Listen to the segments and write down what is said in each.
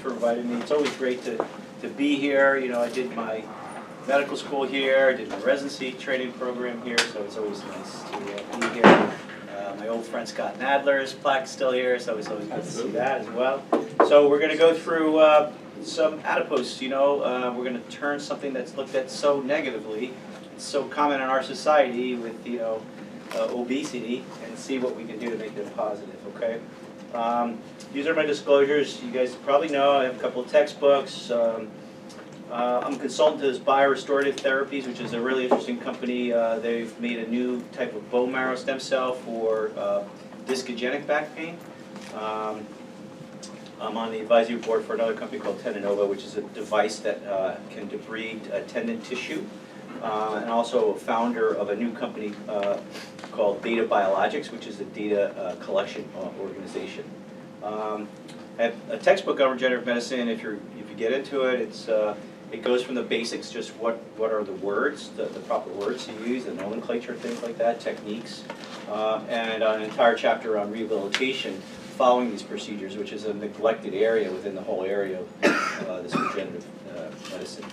for inviting me. It's always great to, to be here. You know, I did my medical school here, I did my residency training program here, so it's always nice to uh, be here. Uh, My old friend Scott Nadler's plaque's still here, so it's always good to see that as well. So we're gonna go through uh, some adipose, you know, uh, we're gonna turn something that's looked at so negatively, it's so common in our society with, you know, uh, obesity, and see what we can do to make it positive, okay? Um, These are my disclosures, you guys probably know, I have a couple of textbooks. um, uh, I'm a consultant to this Biorestorative Therapies, which is a really interesting company. Uh, They've made a new type of bone marrow stem cell for uh, discogenic back pain. Um, I'm on the advisory board for another company called TendoNova, which is a device that uh, can debride tendon tissue. Uh, And also founder of a new company uh, called Data Biologics, which is a data uh, collection uh, organization. Um, I have a textbook on regenerative medicine. If you're, if you get into it, it's, uh, it goes from the basics, just what, what are the words, the, the proper words to use, the nomenclature, things like that, techniques, and an entire chapter on rehabilitation following these procedures, which is a neglected area within the whole area of uh, this regenerative uh, medicine.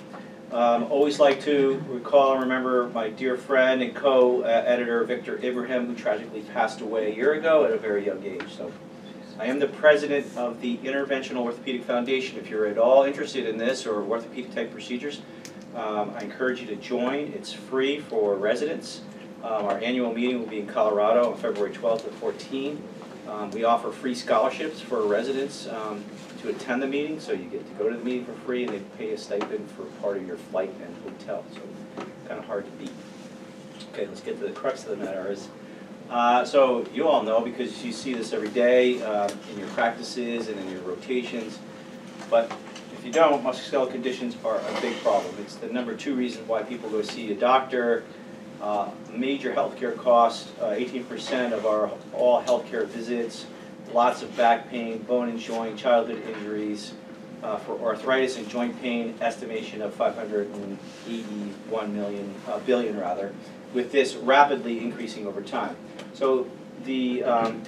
Um, always like to recall and remember my dear friend and co-editor Victor Ibrahim, who tragically passed away a year ago at a very young age. So I am the president of the Interventional Orthopedic Foundation. If you're at all interested in this or orthopedic type procedures, um, I encourage you to join. It's free for residents. Um, our annual meeting will be in Colorado on February 12th to 14. Um, we offer free scholarships for residents um, attend the meeting, so you get to go to the meeting for free and they pay a stipend for part of your flight and hotel. So kind of hard to beat. Okay, let's get to the crux of the matter. Is uh, So you all know, because you see this every day uh, in your practices and in your rotations, but if you don't, musculoskeletal conditions are a big problem. It's the number two reason why people go see a doctor. Uh, Major healthcare costs, uh, eighteen percent of our all healthcare visits, lots of back pain, bone and joint, childhood injuries. Uh, For arthritis and joint pain, estimation of five hundred and eighty-one million, uh, billion rather, with this rapidly increasing over time. So the, um,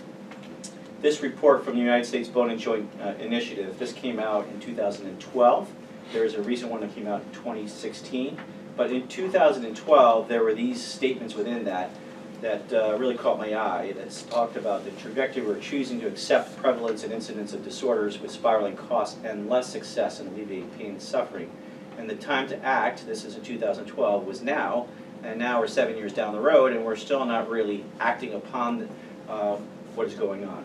this report from the United States Bone and Joint uh, Initiative, this came out in 2012. There is a recent one that came out in 2016. But in 2012, there were these statements within that that uh, really caught my eye. That's talked about the trajectory we're choosing to accept prevalence and incidence of disorders with spiraling costs and less success in alleviating pain and suffering. And the time to act, this is in 2012, was now, and now we're seven years down the road, and we're still not really acting upon uh, what is going on.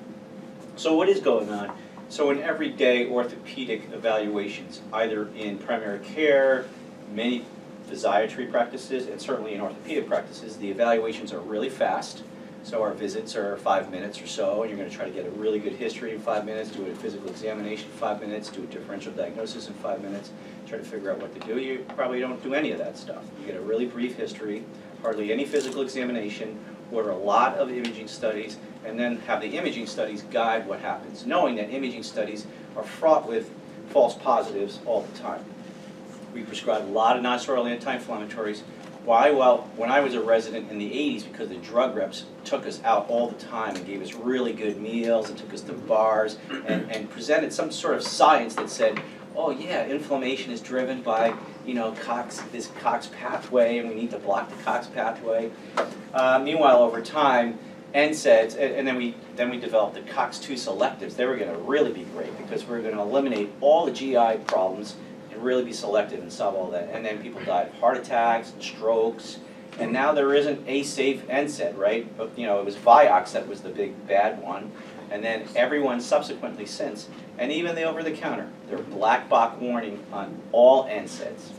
So what is going on? So in everyday orthopedic evaluations, either in primary care, many physiatry practices, and certainly in orthopedic practices, the evaluations are really fast. So our visits are five minutes or so, and you're gonna try to get a really good history in five minutes, do a physical examination in five minutes, do a differential diagnosis in five minutes, try to figure out what to do. You probably don't do any of that stuff. You get a really brief history, hardly any physical examination, order a lot of imaging studies, and then have the imaging studies guide what happens, knowing that imaging studies are fraught with false positives all the time. We prescribed a lot of nonsteroidal anti-inflammatories. Why? Well, when I was a resident in the 80s, because the drug reps took us out all the time and gave us really good meals and took us to bars and, and presented some sort of science that said, oh yeah, inflammation is driven by, you know, COX, this COX pathway and we need to block the COX pathway. Uh, meanwhile, over time, NSAIDs, and, and then we then we developed the COX-2 selectives. They were going to really be great because we are going to eliminate all the GI problems really be selective and solve all that. And then people died of heart attacks and strokes. And now there isn't a safe NSAID, right? But you know, it was Vioxx that was the big bad one. And then everyone subsequently since, and even the over-the-counter, they're black box warning on all NSAIDs.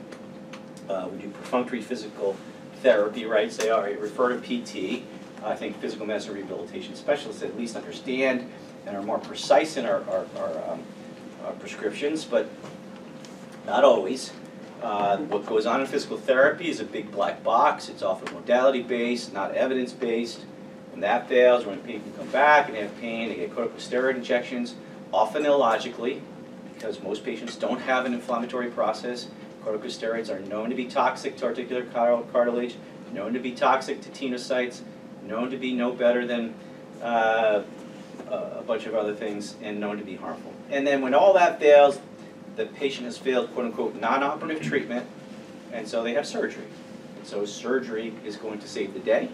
Uh, we do perfunctory physical therapy, right? Say, all right, refer to PT. I think physical medicine rehabilitation specialists at least understand and are more precise in our, our, our, um, our prescriptions, but not always. Uh, what goes on in physical therapy is a big black box. It's often modality-based, not evidence-based. When that fails, when people come back and they have pain, they get corticosteroid injections, often illogically, because most patients don't have an inflammatory process. Corticosteroids are known to be toxic to articular cartilage, known to be toxic to tenocytes, known to be no better than uh, a bunch of other things, and known to be harmful. And then when all that fails, the patient has failed quote-unquote non-operative treatment, and so they have surgery. And so surgery is going to save the day,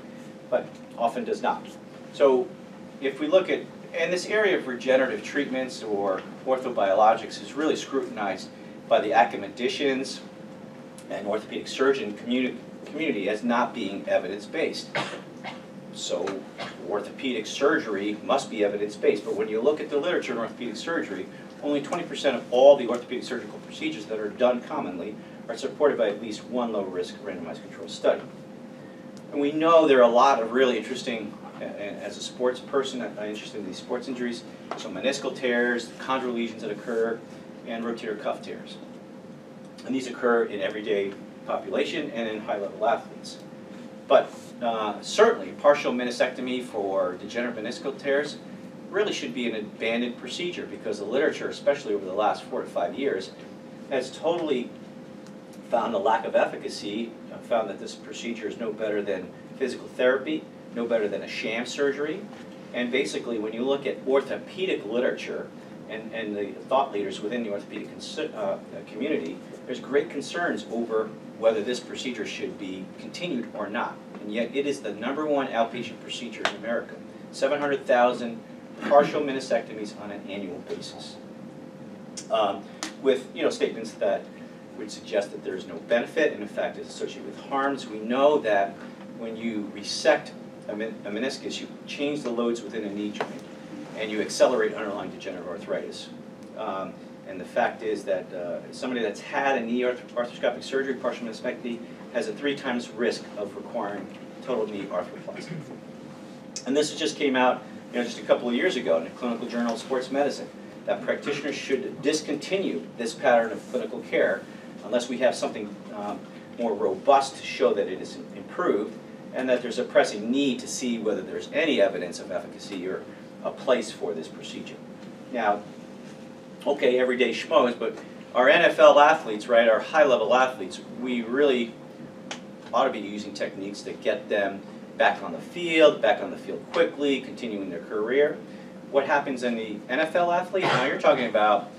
but often does not. So if we look at, and this area of regenerative treatments or orthobiologics is really scrutinized by the academicians and orthopedic surgeon community, community as not being evidence-based. So orthopedic surgery must be evidence-based, but when you look at the literature in orthopedic surgery, only 20% of all the orthopedic surgical procedures that are done commonly are supported by at least one low-risk randomized controlled study. And we know there are a lot of really interesting, as a sports person, I'm interested in these sports injuries, so meniscal tears, chondral lesions that occur, and rotator cuff tears. And these occur in everyday population and in high-level athletes. But uh, certainly, partial meniscectomy for degenerative meniscal tears really should be an abandoned procedure because the literature, especially over the last four to five years, has totally found a lack of efficacy, found that this procedure is no better than physical therapy, no better than a sham surgery. And basically, when you look at orthopedic literature and, and the thought leaders within the orthopedic uh, community, there's great concerns over whether this procedure should be continued or not. And yet, it is the number one outpatient procedure in America. 700,000 partial meniscectomies on an annual basis. Um, with, you know, statements that would suggest that there is no benefit, and in fact is associated with harms. We know that when you resect a, men- a meniscus, you change the loads within a knee joint, and you accelerate underlying degenerative arthritis. Um, and the fact is that uh, somebody that's had a knee arth- arthroscopic surgery, partial meniscectomy, has a three times risk of requiring total knee arthroplasty. And this just came out, you know, just a couple of years ago in the Clinical Journal of Sports Medicine, that practitioners should discontinue this pattern of clinical care unless we have something um, more robust to show that it is improved, and that there's a pressing need to see whether there's any evidence of efficacy or a place for this procedure. Now, okay, everyday schmoes, but our NFL athletes, right, our high-level athletes, we really ought to be using techniques that get them back on the field, back on the field quickly, continuing their career. What happens in the NFL athlete? Now you're talking about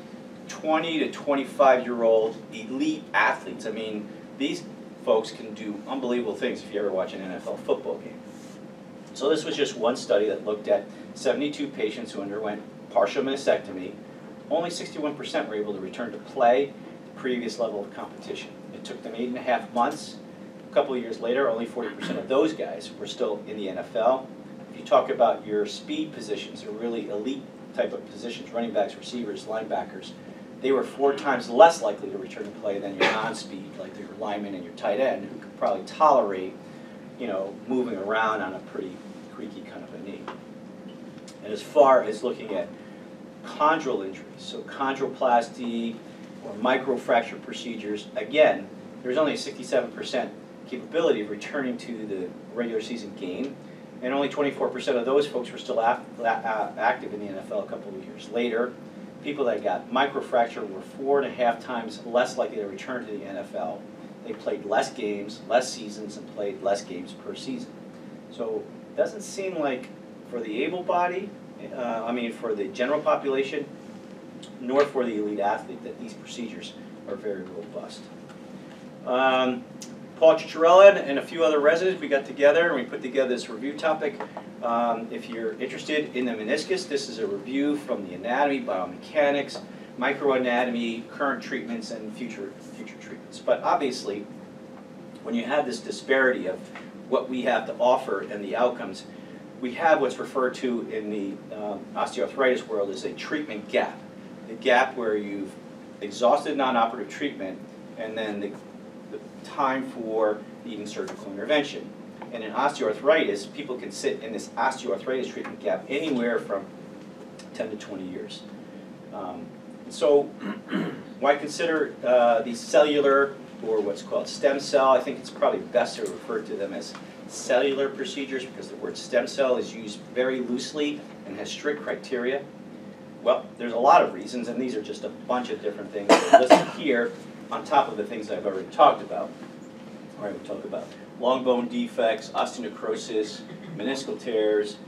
20 to 25 year old elite athletes. I mean, these folks can do unbelievable things if you ever watch an NFL football game. So this was just one study that looked at 72 patients who underwent partial meniscectomy. Only 61% were able to return to play the previous level of competition. It took them eight and a half months. A couple of years later, only 40% of those guys were still in the NFL. If you talk about your speed positions, or really elite type of positions, running backs, receivers, linebackers, they were four times less likely to return to play than your non-speed, like your lineman and your tight end, who could probably tolerate, you know, moving around on a pretty creaky kind of a knee. And as far as looking at chondral injuries, so chondroplasty or microfracture procedures, again, there's only a 67% capability of returning to the regular season game, and only 24% of those folks were still active in the NFL a couple of years later. People that got microfracture were four and a half times less likely to return to the NFL. They played less games, less seasons, and played less games per season. So it doesn't seem like for the able body, uh, I mean, for the general population, nor for the elite athlete, that these procedures are very robust. Um, Paul Chicharella and a few other residents, we got together and we put together this review topic. Um, if you're interested in the meniscus, this is a review from the anatomy, biomechanics, microanatomy, current treatments, and future future treatments. But obviously, when you have this disparity of what we have to offer and the outcomes, we have what's referred to in the um, osteoarthritis world as a treatment gap. The gap where you've exhausted non-operative treatment and then the, the time for needing surgical intervention. And in osteoarthritis, people can sit in this osteoarthritis treatment gap anywhere from 10 to 20 years. Um, so why consider uh, these cellular or what's called stem cell? I think it's probably best to refer to them as cellular procedures because the word stem cell is used very loosely and has strict criteria. Well, there's a lot of reasons, and these are just a bunch of different things listed here on top of the things I've already talked about. All right, we talk about long bone defects, osteonecrosis, meniscal tears,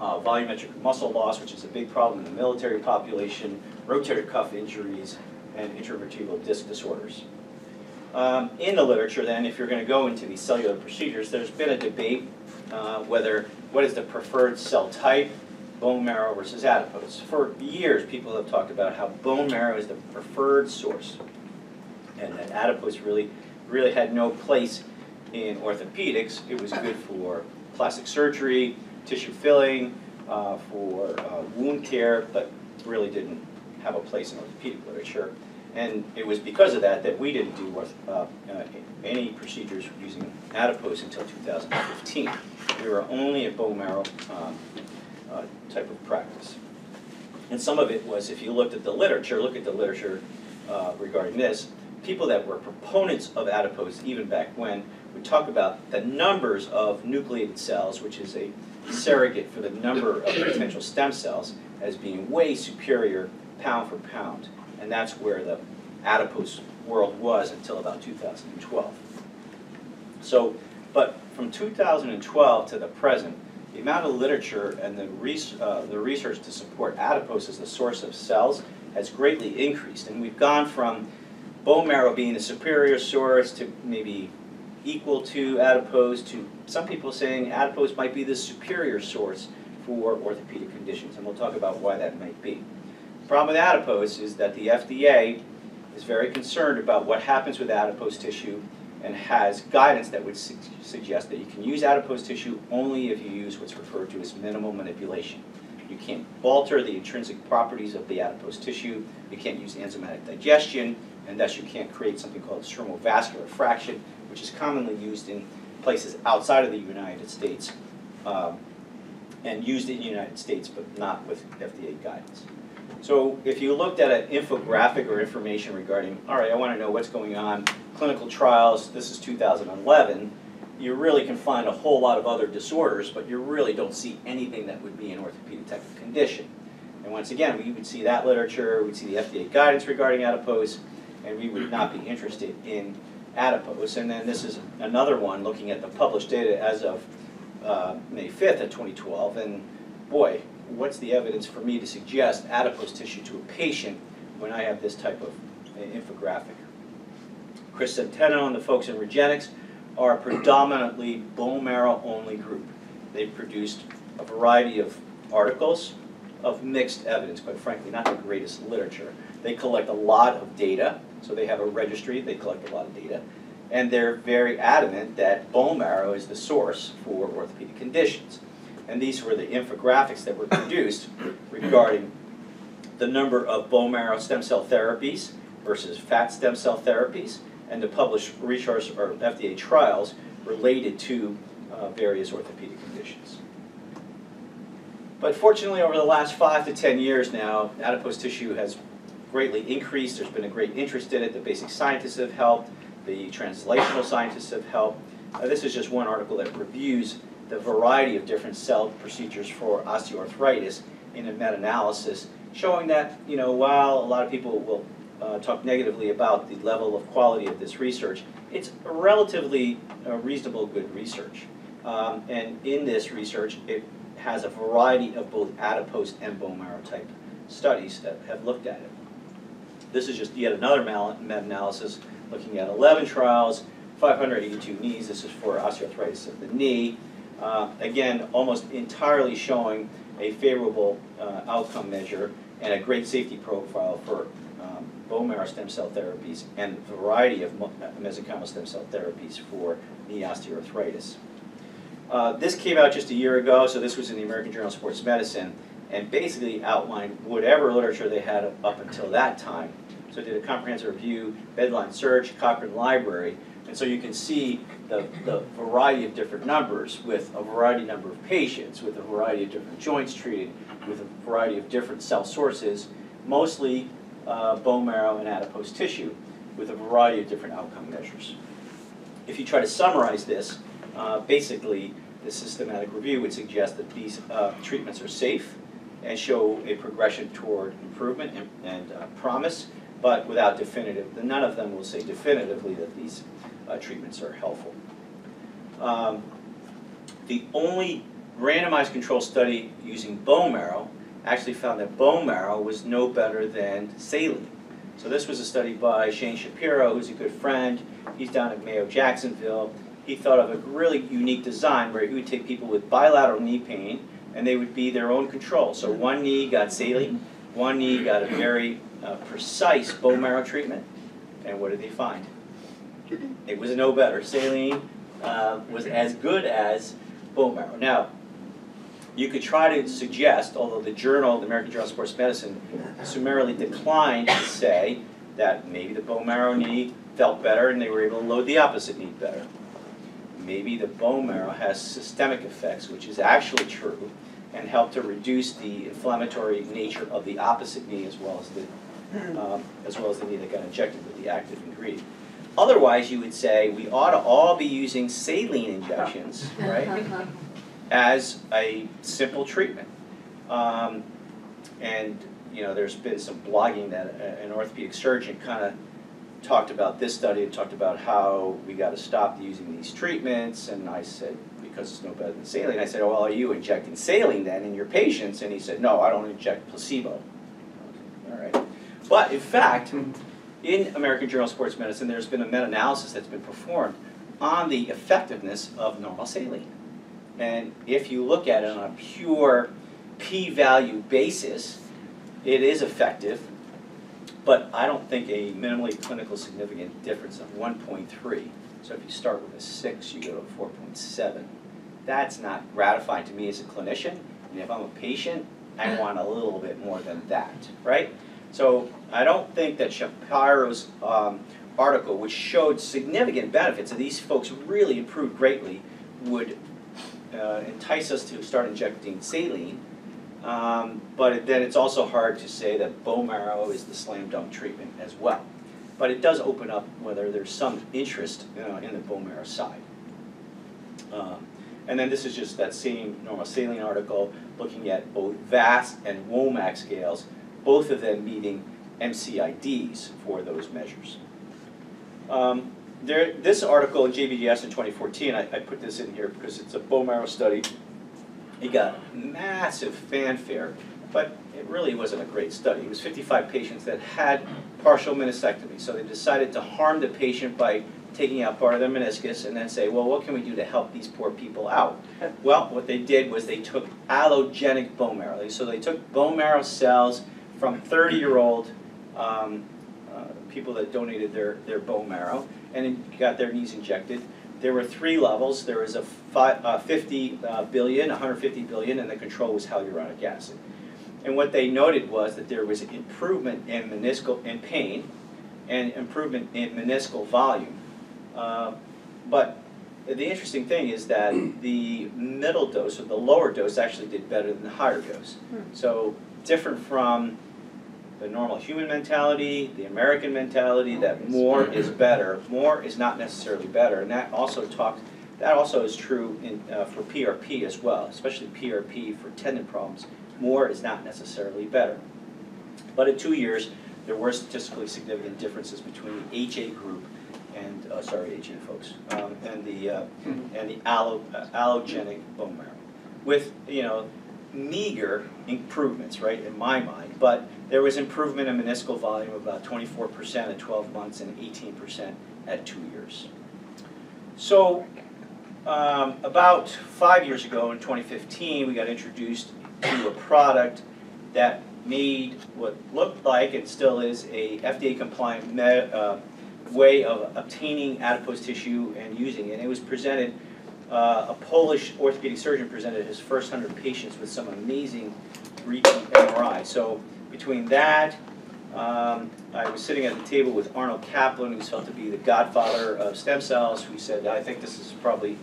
uh, volumetric muscle loss, which is a big problem in the military population, rotator cuff injuries, and intervertebral disc disorders. Um, in the literature then, if you're going to go into these cellular procedures, there's been a debate uh, whether what is the preferred cell type, bone marrow versus adipose. For years, people have talked about how bone marrow is the preferred source, and that adipose really, really had no place in orthopedics. It was good for plastic surgery, tissue filling, uh, for uh, wound care, but really didn't have a place in orthopedic literature. And it was because of that that we didn't do uh, uh, any procedures using adipose until 2015. We were only a bone marrow um, uh, type of practice. And some of it was, if you looked at the literature, look at the literature uh, regarding this, people that were proponents of adipose even back when would talk about the numbers of nucleated cells, which is a surrogate for the number of potential stem cells, as being way superior pound for pound. And that's where the adipose world was until about 2012. So, but from 2012 to the present, the amount of literature and the, res uh, the research to support adipose as the source of cells has greatly increased. And we've gone from bone marrow being the superior source to maybe equal to adipose to some people saying adipose might be the superior source for orthopedic conditions. And we'll talk about why that might be. The problem with adipose is that the FDA is very concerned about what happens with adipose tissue and has guidance that would su suggest that you can use adipose tissue only if you use what's referred to as minimal manipulation. You can't alter the intrinsic properties of the adipose tissue, you can't use enzymatic digestion, and thus you can't create something called stromal vascular fraction, which is commonly used in places outside of the United States um, and used in the United States, but not with FDA guidance. So if you looked at an infographic or information regarding, all right, I want to know what's going on, clinical trials, this is 2011, you really can find a whole lot of other disorders, but you really don't see anything that would be an orthopedic type of condition. And once again, we would see that literature, we'd see the FDA guidance regarding adipose, and we would not be interested in adipose. And then this is another one looking at the published data as of uh, May 5th of 2012. And boy, what's the evidence for me to suggest adipose tissue to a patient when I have this type of uh, infographic? Chris Centeno and the folks in Regenexx are a predominantly bone marrow only group. They've produced a variety of articles of mixed evidence, quite frankly, not the greatest literature. They collect a lot of data, so they have a registry, they collect a lot of data, and they're very adamant that bone marrow is the source for orthopedic conditions. And these were the infographics that were produced regarding the number of bone marrow stem cell therapies versus fat stem cell therapies, and the published research or FDA trials related to uh, various orthopedic conditions. But fortunately, over the last five to 10 years now, adipose tissue has greatly increased. There's been a great interest in it. The basic scientists have helped. The translational scientists have helped. Uh, this is just one article that reviews the variety of different cell procedures for osteoarthritis in a meta-analysis showing that, you know, while a lot of people will uh, talk negatively about the level of quality of this research, it's relatively uh, reasonable good research. Um, and in this research, it has a variety of both adipose and bone marrow type studies that have looked at it. This is just yet another meta-analysis looking at 11 trials, 582 knees. This is for osteoarthritis of the knee. Uh, again, almost entirely showing a favorable uh, outcome measure and a great safety profile for um, bone marrow stem cell therapies and a variety of mesenchymal stem cell therapies for knee osteoarthritis. Uh, this came out just a year ago, so this was in the American Journal of Sports Medicine and basically outlined whatever literature they had up until that time. So I did a comprehensive review, Medline Search, Cochrane Library, and so you can see the, the variety of different numbers with a variety number of patients, with a variety of different joints treated, with a variety of different cell sources, mostly uh, bone marrow and adipose tissue, with a variety of different outcome measures. If you try to summarize this, uh, basically the systematic review would suggest that these uh, treatments are safe, and show a progression toward improvement and, and uh, promise, but without definitive, none of them will say definitively that these uh, treatments are helpful. Um, the only randomized control study using bone marrow actually found that bone marrow was no better than saline. So this was a study by Shane Shapiro, who's a good friend. He's down at Mayo Jacksonville. He thought of a really unique design where he would take people with bilateral knee pain and they would be their own control. So one knee got saline, one knee got a very uh, precise bone marrow treatment, and what did they find? It was no better. Saline uh, was as good as bone marrow. Now, you could try to suggest, although the journal, the American Journal of Sports Medicine, summarily declined to say that maybe the bone marrow knee felt better and they were able to load the opposite knee better. Maybe the bone marrow has systemic effects, which is actually true, and help to reduce the inflammatory nature of the opposite knee as well as the, um, as well as the knee that got injected with the active ingredient. Otherwise, you would say we ought to all be using saline injections, right? as a simple treatment. Um, and you know, there's been some blogging that an orthopedic surgeon kind of talked about this study and talked about how we got to stop using these treatments. And I said, because it's no better than saline. I said, oh, well, are you injecting saline then in your patients? And he said, no, I don't inject placebo. All right. But in fact, in American Journal of Sports Medicine, there's been a meta-analysis that's been performed on the effectiveness of normal saline. And if you look at it on a pure p-value basis, it is effective, but I don't think a minimally clinical significant difference of 1.3. So if you start with a 6, you go to a 4.7. That's not gratifying to me as a clinician, and if I'm a patient, I want a little bit more than that, right? So I don't think that Shapiro's um, article, which showed significant benefits, and these folks really improved greatly, would uh, entice us to start injecting saline. Um, but then it's also hard to say that bone marrow is the slam dunk treatment as well. But it does open up whether there's some interest uh, in the bone marrow side. Um, and then this is just that same normal saline article looking at both VAS and WOMAC scales, both of them meeting MCIDs for those measures. Um, there, this article in JBJS in 2014, I, I put this in here because it's a bone marrow study. It got massive fanfare, but it really wasn't a great study. It was 55 patients that had partial meniscectomy. So they decided to harm the patient by taking out part of their meniscus and then say, well, what can we do to help these poor people out? Well, what they did was they took allogenic bone marrow. So they took bone marrow cells from 30-year-old um, uh, people that donated their, their bone marrow and got their knees injected. There were three levels. There was a fi- uh, 50 uh, billion, 150 billion, and the control was hyaluronic acid. And what they noted was that there was improvement in meniscal in pain and improvement in meniscal volume. Uh, but the interesting thing is that the middle dose or the lower dose actually did better than the higher dose. So different from the normal human mentality, the American mentality that more is better. More is not necessarily better, and that also talks. That also is true in, uh, for PRP as well, especially PRP for tendon problems. More is not necessarily better. But at two years, there were statistically significant differences between the HA group and, uh, sorry, HA folks, um, and the, uh, and the allo, uh, allogenic bone marrow. With, you know, meager improvements, right, in my mind, but there was improvement in meniscal volume of about 24% at 12 months and 18% at two years. So um, about five years ago in 2015, we got introduced to a product that made what looked like and still is a FDA compliant uh, way of obtaining adipose tissue and using it. And it was presented, uh, a Polish orthopedic surgeon presented his first 100 patients with some amazing repeat MRI. So between that, um, I was sitting at the table with Arnold Caplan, who's felt to be the godfather of stem cells, who said, I think this is probably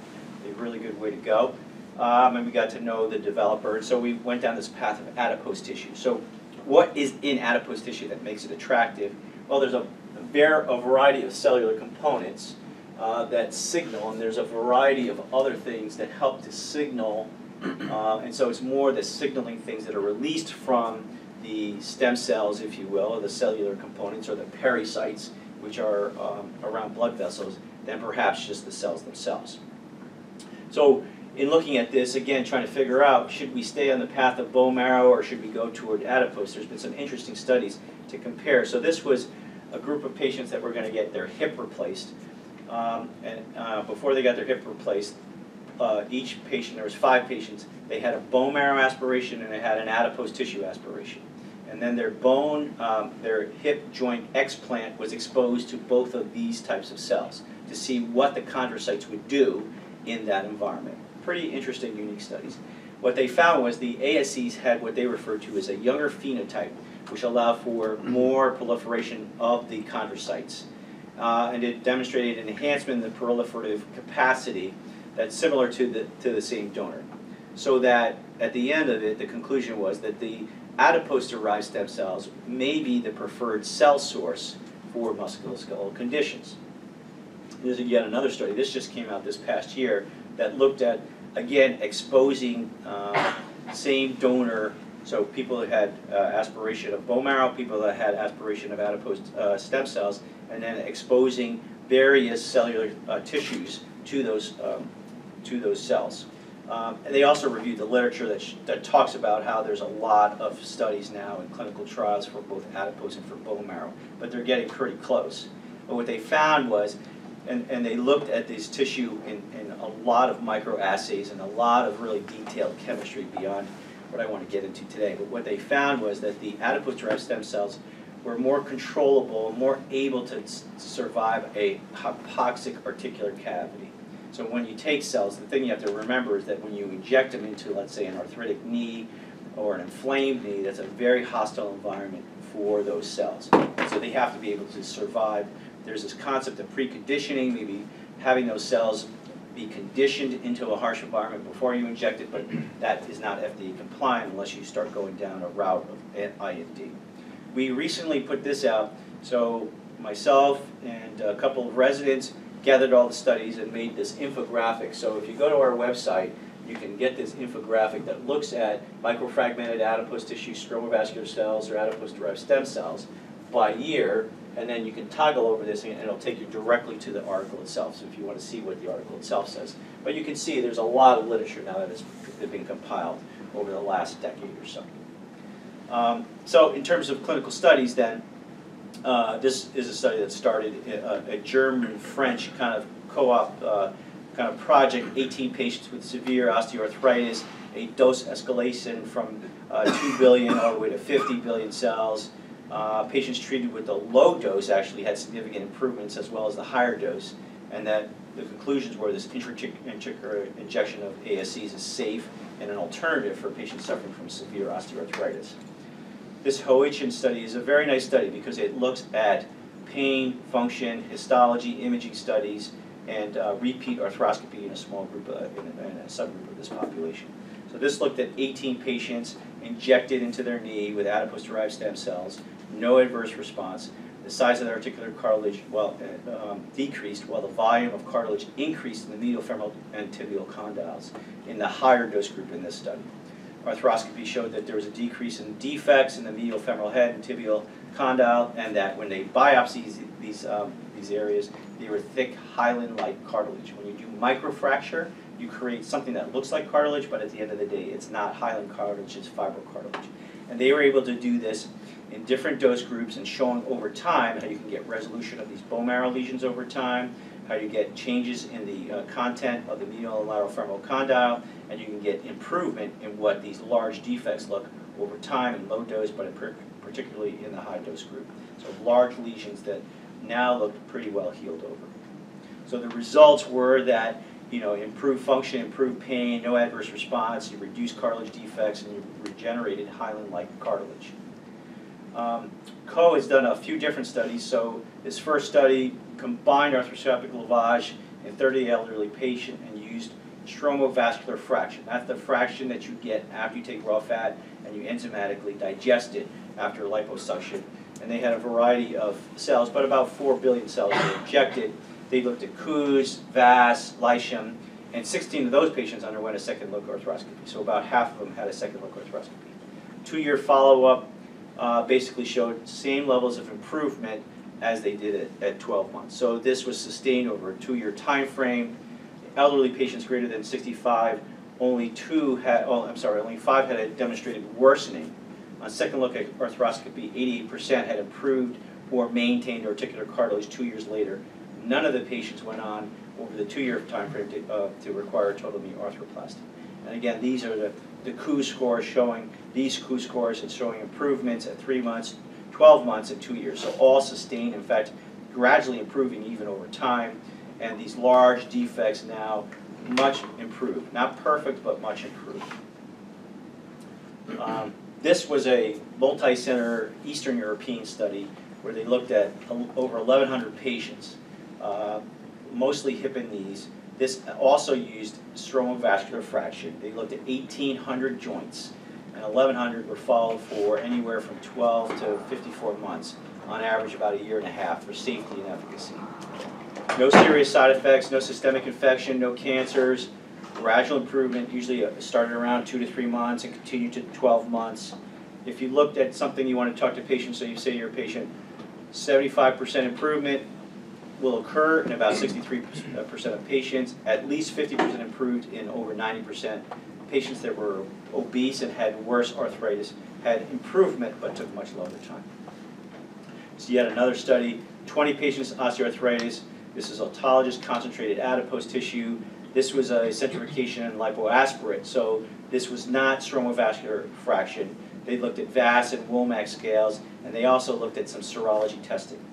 a really good way to go. Um, and we got to know the developer, and so we went down this path of adipose tissue. So what is in adipose tissue that makes it attractive? Well, there's a, a variety of cellular components uh, that signal, and there's a variety of other things that help to signal. Uh, and so it's more the signaling things that are released from the stem cells, if you will, or the cellular components, or the pericytes, which are um, around blood vessels, than perhaps just the cells themselves. So in looking at this, again, trying to figure out, should we stay on the path of bone marrow or should we go toward adipose? There's been some interesting studies to compare. So this was a group of patients that were gonna get their hip replaced. Um, and, uh, before they got their hip replaced, uh, each patient, there was five patients, they had a bone marrow aspiration and they had an adipose tissue aspiration. And then their bone, um, their hip joint explant was exposed to both of these types of cells to see what the chondrocytes would do in that environment. Pretty interesting, unique studies. What they found was the ASCs had what they referred to as a younger phenotype, which allowed for more proliferation of the chondrocytes. Uh, and it demonstrated an enhancement in the proliferative capacity that's similar to the, to the same donor. So that at the end of it, the conclusion was that the adipose-derived stem cells may be the preferred cell source for musculoskeletal conditions. There's yet another study, this just came out this past year, that looked at, again, exposing uh, same donor, so people that had uh, aspiration of bone marrow, people that had aspiration of adipose uh, stem cells, and then exposing various cellular uh, tissues to those, um, to those cells. Um, and they also reviewed the literature that, that talks about how there's a lot of studies now in clinical trials for both adipose and for bone marrow, but they're getting pretty close. But what they found was, and, and they looked at this tissue in, in a lot of microassays and a lot of really detailed chemistry beyond what I want to get into today. But what they found was that the adipose-derived stem cells were more controllable, more able to survive a hypoxic articular cavity. So when you take cells, the thing you have to remember is that when you inject them into, let's say, an arthritic knee or an inflamed knee, that's a very hostile environment for those cells. So they have to be able to survive. There's this concept of preconditioning, maybe having those cells be conditioned into a harsh environment before you inject it, but that is not FDA compliant unless you start going down a route of IND. We recently put this out, so myself and a couple of residents gathered all the studies and made this infographic. So if you go to our website, you can get this infographic that looks at microfragmented adipose tissue, stromal vascular cells, or adipose-derived stem cells by year, and then you can toggle over this and it'll take you directly to the article itself, so if you want to see what the article itself says. But you can see there's a lot of literature now that has been compiled over the last decade or so. Um, so in terms of clinical studies then, uh, this is a study that started a, a German-French kind of co-op uh, kind of project, 18 patients with severe osteoarthritis, a dose escalation from uh, 2 billion all the way to 50 billion cells. Uh, patients treated with the low dose actually had significant improvements as well as the higher dose, and that the conclusions were this intraarticular injection of ASCs is safe and an alternative for patients suffering from severe osteoarthritis. This Hoechin study is a very nice study because it looks at pain, function, histology, imaging studies, and uh, repeat arthroscopy in a small group, uh, in, a, in a subgroup of this population. So this looked at 18 patients injected into their knee with adipose-derived stem cells, no adverse response. The size of the articular cartilage well, uh, um, decreased while the volume of cartilage increased in the medial femoral and tibial condyles in the higher dose group in this study arthroscopy showed that there was a decrease in defects in the medial femoral head and tibial condyle, and that when they biopsied these, um, these areas, they were thick hyaline-like cartilage. When you do microfracture, you create something that looks like cartilage, but at the end of the day, it's not hyaline cartilage, it's fibrocartilage. And they were able to do this in different dose groups and showing over time how you can get resolution of these bone marrow lesions over time, how you get changes in the uh, content of the medial and lateral femoral condyle, and you can get improvement in what these large defects look over time in low dose, but in particularly in the high dose group. So large lesions that now look pretty well healed over. So the results were that you know, improved function, improved pain, no adverse response, you reduced cartilage defects, and you regenerated hyaline-like cartilage. Um, Koh has done a few different studies. So his first study combined arthroscopic lavage in 30 elderly patient and used stromovascular fraction. That's the fraction that you get after you take raw fat and you enzymatically digest it after liposuction. And they had a variety of cells, but about 4 billion cells were injected. They looked at KOOS, VAS, Lysholm, and 16 of those patients underwent a second look arthroscopy. So about half of them had a second look arthroscopy. Two-year follow-up uh, basically showed same levels of improvement as they did at, at 12 months. So this was sustained over a two-year time frame. Elderly patients greater than 65, only two had, oh, I'm sorry, only five had a demonstrated worsening. On second look at arthroscopy, 88% had improved or maintained articular cartilage two years later. None of the patients went on over the two-year timeframe to, uh, to require total knee arthroplasty. And again, these are the, the KU scores showing, these KU scores and showing improvements at three months, 12 months, and two years. So all sustained, in fact, gradually improving even over time. And these large defects now much improved. Not perfect, but much improved. Um, This was a multi-center Eastern European study where they looked at over 1,100 patients, uh, mostly hip and knees. This also used stromal vascular fraction. They looked at 1,800 joints, and 1,100 were followed for anywhere from 12 to 54 months, on average about a year and a half for safety and efficacy. No serious side effects, no systemic infection, no cancers, gradual improvement, usually uh, started around two to three months and continued to 12 months. If you looked at something you want to talk to patients, so you say you're a patient, 75% improvement will occur in about 63% of patients, at least 50% improved in over 90%. Patients that were obese and had worse arthritis had improvement but took much longer time. So yet another study, 20 patients osteoarthritis. This is autologous concentrated adipose tissue. This was a centrifugation and lipoaspirate, so this was not stromovascular fraction. They looked at VAS and WOMAC scales, and they also looked at some serology testing.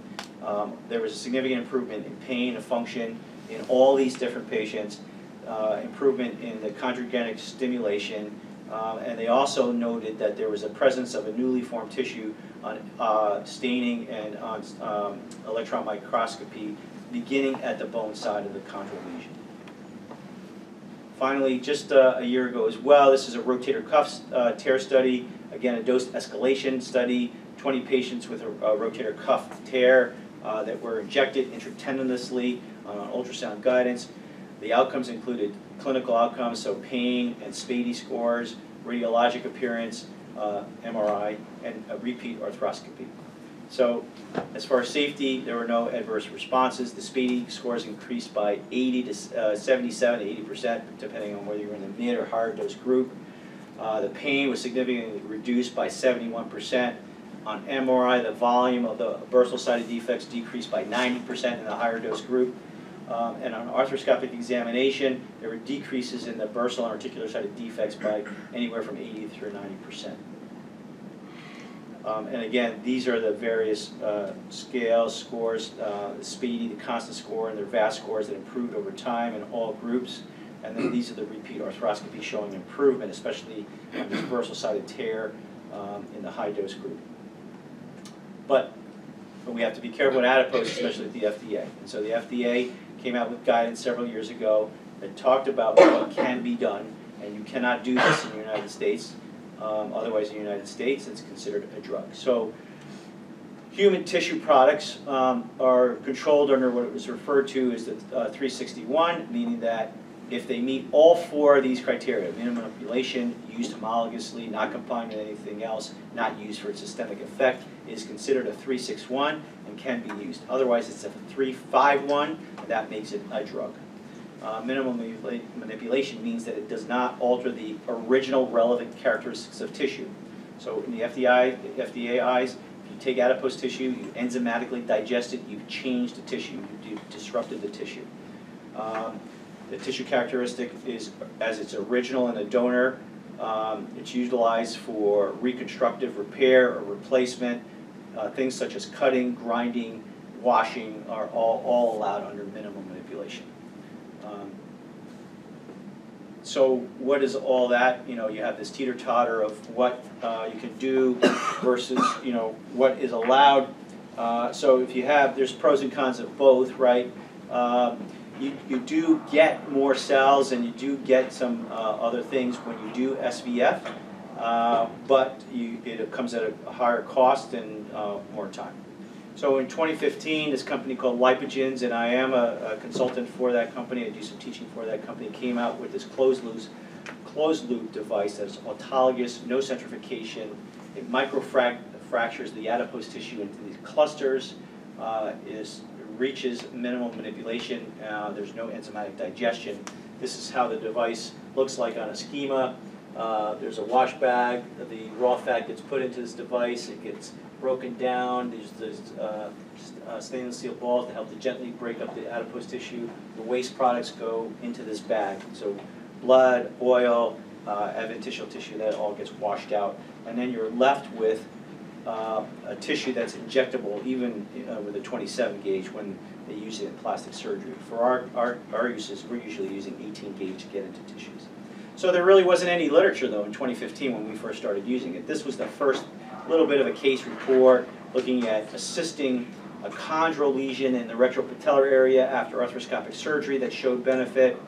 Um, there was a significant improvement in pain and function in all these different patients, uh, improvement in the chondrogenic stimulation, um, and they also noted that there was a presence of a newly formed tissue on uh, staining and on um, electron microscopy beginning at the bone side of the chondral lesion. Finally, just uh, a year ago as well, this is a rotator cuff uh, tear study, again, a dose escalation study, 20 patients with a, a rotator cuff tear uh, that were injected intratendinously on ultrasound guidance. The outcomes included clinical outcomes, so pain and SPADI scores, radiologic appearance, uh, MRI, and repeat arthroscopy. So as far as safety, there were no adverse responses. The SPADI scores increased by 80 to uh, 77 to 80 percent, depending on whether you're in the mid or higher dose group. Uh, the pain was significantly reduced by 71 percent. On MRI, the volume of the bursal-sided defects decreased by 90 percent in the higher dose group. Um, and on arthroscopic examination, there were decreases in the bursal and articular-sided defects by anywhere from 80 through 90 percent. Um, and again, these are the various uh, scales, scores, uh, the SPADI, the constant score, and their VAS scores that improved over time in all groups. And then these are the repeat arthroscopy showing improvement, especially on this bursal-sided tear um, in the high-dose group. But, but we have to be careful with adipose, especially at the FDA. And so the FDA came out with guidance several years ago that talked about what can be done, and you cannot do this in the United States. Um, otherwise, in the United States, it's considered a drug. So, human tissue products um, are controlled under what was referred to as the uh, 361, meaning that if they meet all four of these criteria, minimum manipulation, used homologously, not combined with anything else, not used for its systemic effect, is considered a 361 and can be used. Otherwise, it's a 351, and that makes it a drug. Uh, minimal manipulation means that it does not alter the original relevant characteristics of tissue. So in the FDI, FDA eyes, if you take adipose tissue, you enzymatically digest it, you've changed the tissue, you've disrupted the tissue. Um, the tissue characteristic is as its original in the donor. Um, it's utilized for reconstructive repair or replacement. Uh, things such as cutting, grinding, washing are all, all allowed under minimal manipulation. Um, So what is all that, you know, you have this teeter-totter of what uh, you can do versus, you know, what is allowed. Uh, So if you have, there's pros and cons of both, right? Um, You, you do get more cells and you do get some uh, other things when you do SVF, uh, but you, it comes at a higher cost and uh, more time. So in 2015, this company called Lipogems, and I am a, a consultant for that company, I do some teaching for that company, came out with this closed loop, closed loop device that's autologous, no centrifugation. It microfractures the adipose tissue into these clusters, uh, is, reaches minimal manipulation, uh, there's no enzymatic digestion. This is how the device looks like on a schema. Uh, there's a wash bag, the raw fat gets put into this device, it gets broken down. There's, there's uh, stainless steel balls that help to gently break up the adipose tissue. The waste products go into this bag. So blood, oil, uh, adventitial tissue, that all gets washed out. And then you're left with uh, a tissue that's injectable even uh, with a 27 gauge when they use it in plastic surgery. For our, our, our uses, we're usually using 18 gauge to get into tissues. So there really wasn't any literature though in 2015 when we first started using it. This was the first little bit of a case report looking at assisting a chondral lesion in the retropatellar area after arthroscopic surgery that showed benefit.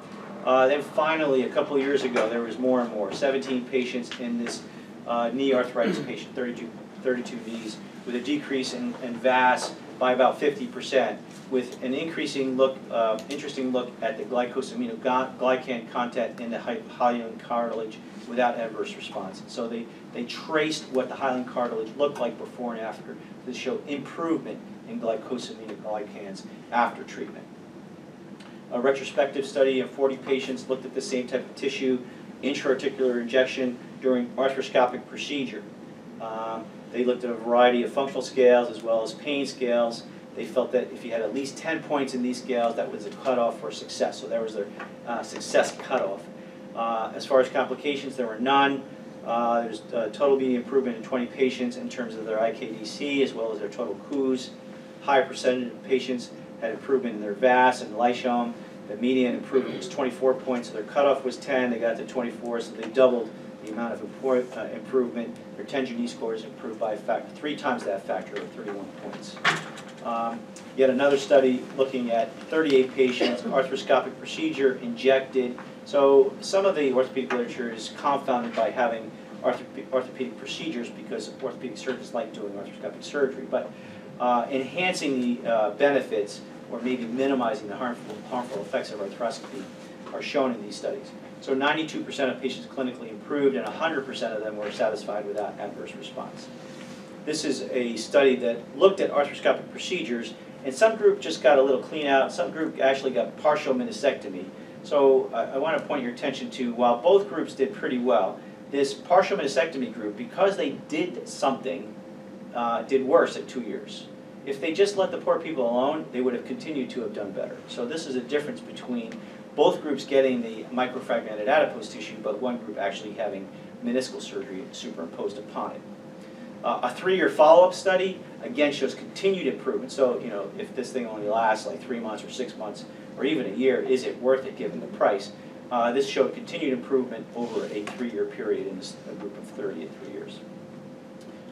Uh, then finally, a couple years ago, there was more and more, 17 patients in this uh, knee arthritis patient, 32, 32 knees, with a decrease in, in VAS by about 50%, with an increasing look, uh, interesting look at the glycosaminoglycan content in the hyaline cartilage without adverse response. So they, they traced what the hyaline cartilage looked like before and after to show improvement in glycosaminoglycans after treatment. A retrospective study of 40 patients looked at the same type of tissue, intra-articular injection during arthroscopic procedure. Um, They looked at a variety of functional scales as well as pain scales. They felt that if you had at least 10 points in these scales, that was a cutoff for success. So that was their uh, success cutoff. Uh, As far as complications, there were none. Uh, There's total mean improvement in 20 patients in terms of their IKDC as well as their total KOOS. High percentage of patients had improvement in their VAS and Lysholm. The median improvement was 24 points, so their cutoff was 10, they got to 24, so they doubled the amount of impor- uh, improvement. Their tension E scores improved by a factor, three times that factor of 31 points. Um, Yet another study looking at 38 patients, arthroscopic procedure, injected. So some of the orthopedic literature is confounded by having orthope- orthopedic procedures because orthopedic surgeons like doing arthroscopic surgery. But uh, enhancing the uh, benefits or maybe minimizing the harmful, harmful effects of arthroscopy are shown in these studies. So 92% of patients clinically improved and 100% of them were satisfied without adverse response. This is a study that looked at arthroscopic procedures, and some group just got a little clean out, some group actually got partial meniscectomy. So I, I want to point your attention to, while both groups did pretty well, this partial meniscectomy group, because they did something, uh, did worse at two years. If they just let the poor people alone, they would have continued to have done better. So this is a difference between both groups getting the microfragmented adipose tissue, but one group actually having meniscal surgery superimposed upon it. Uh, a three-year follow-up study, again, shows continued improvement. So, you know, if this thing only lasts like three months or six months, or even a year, is it worth it given the price? Uh, this showed continued improvement over a three-year period in this, group of 30 at three years.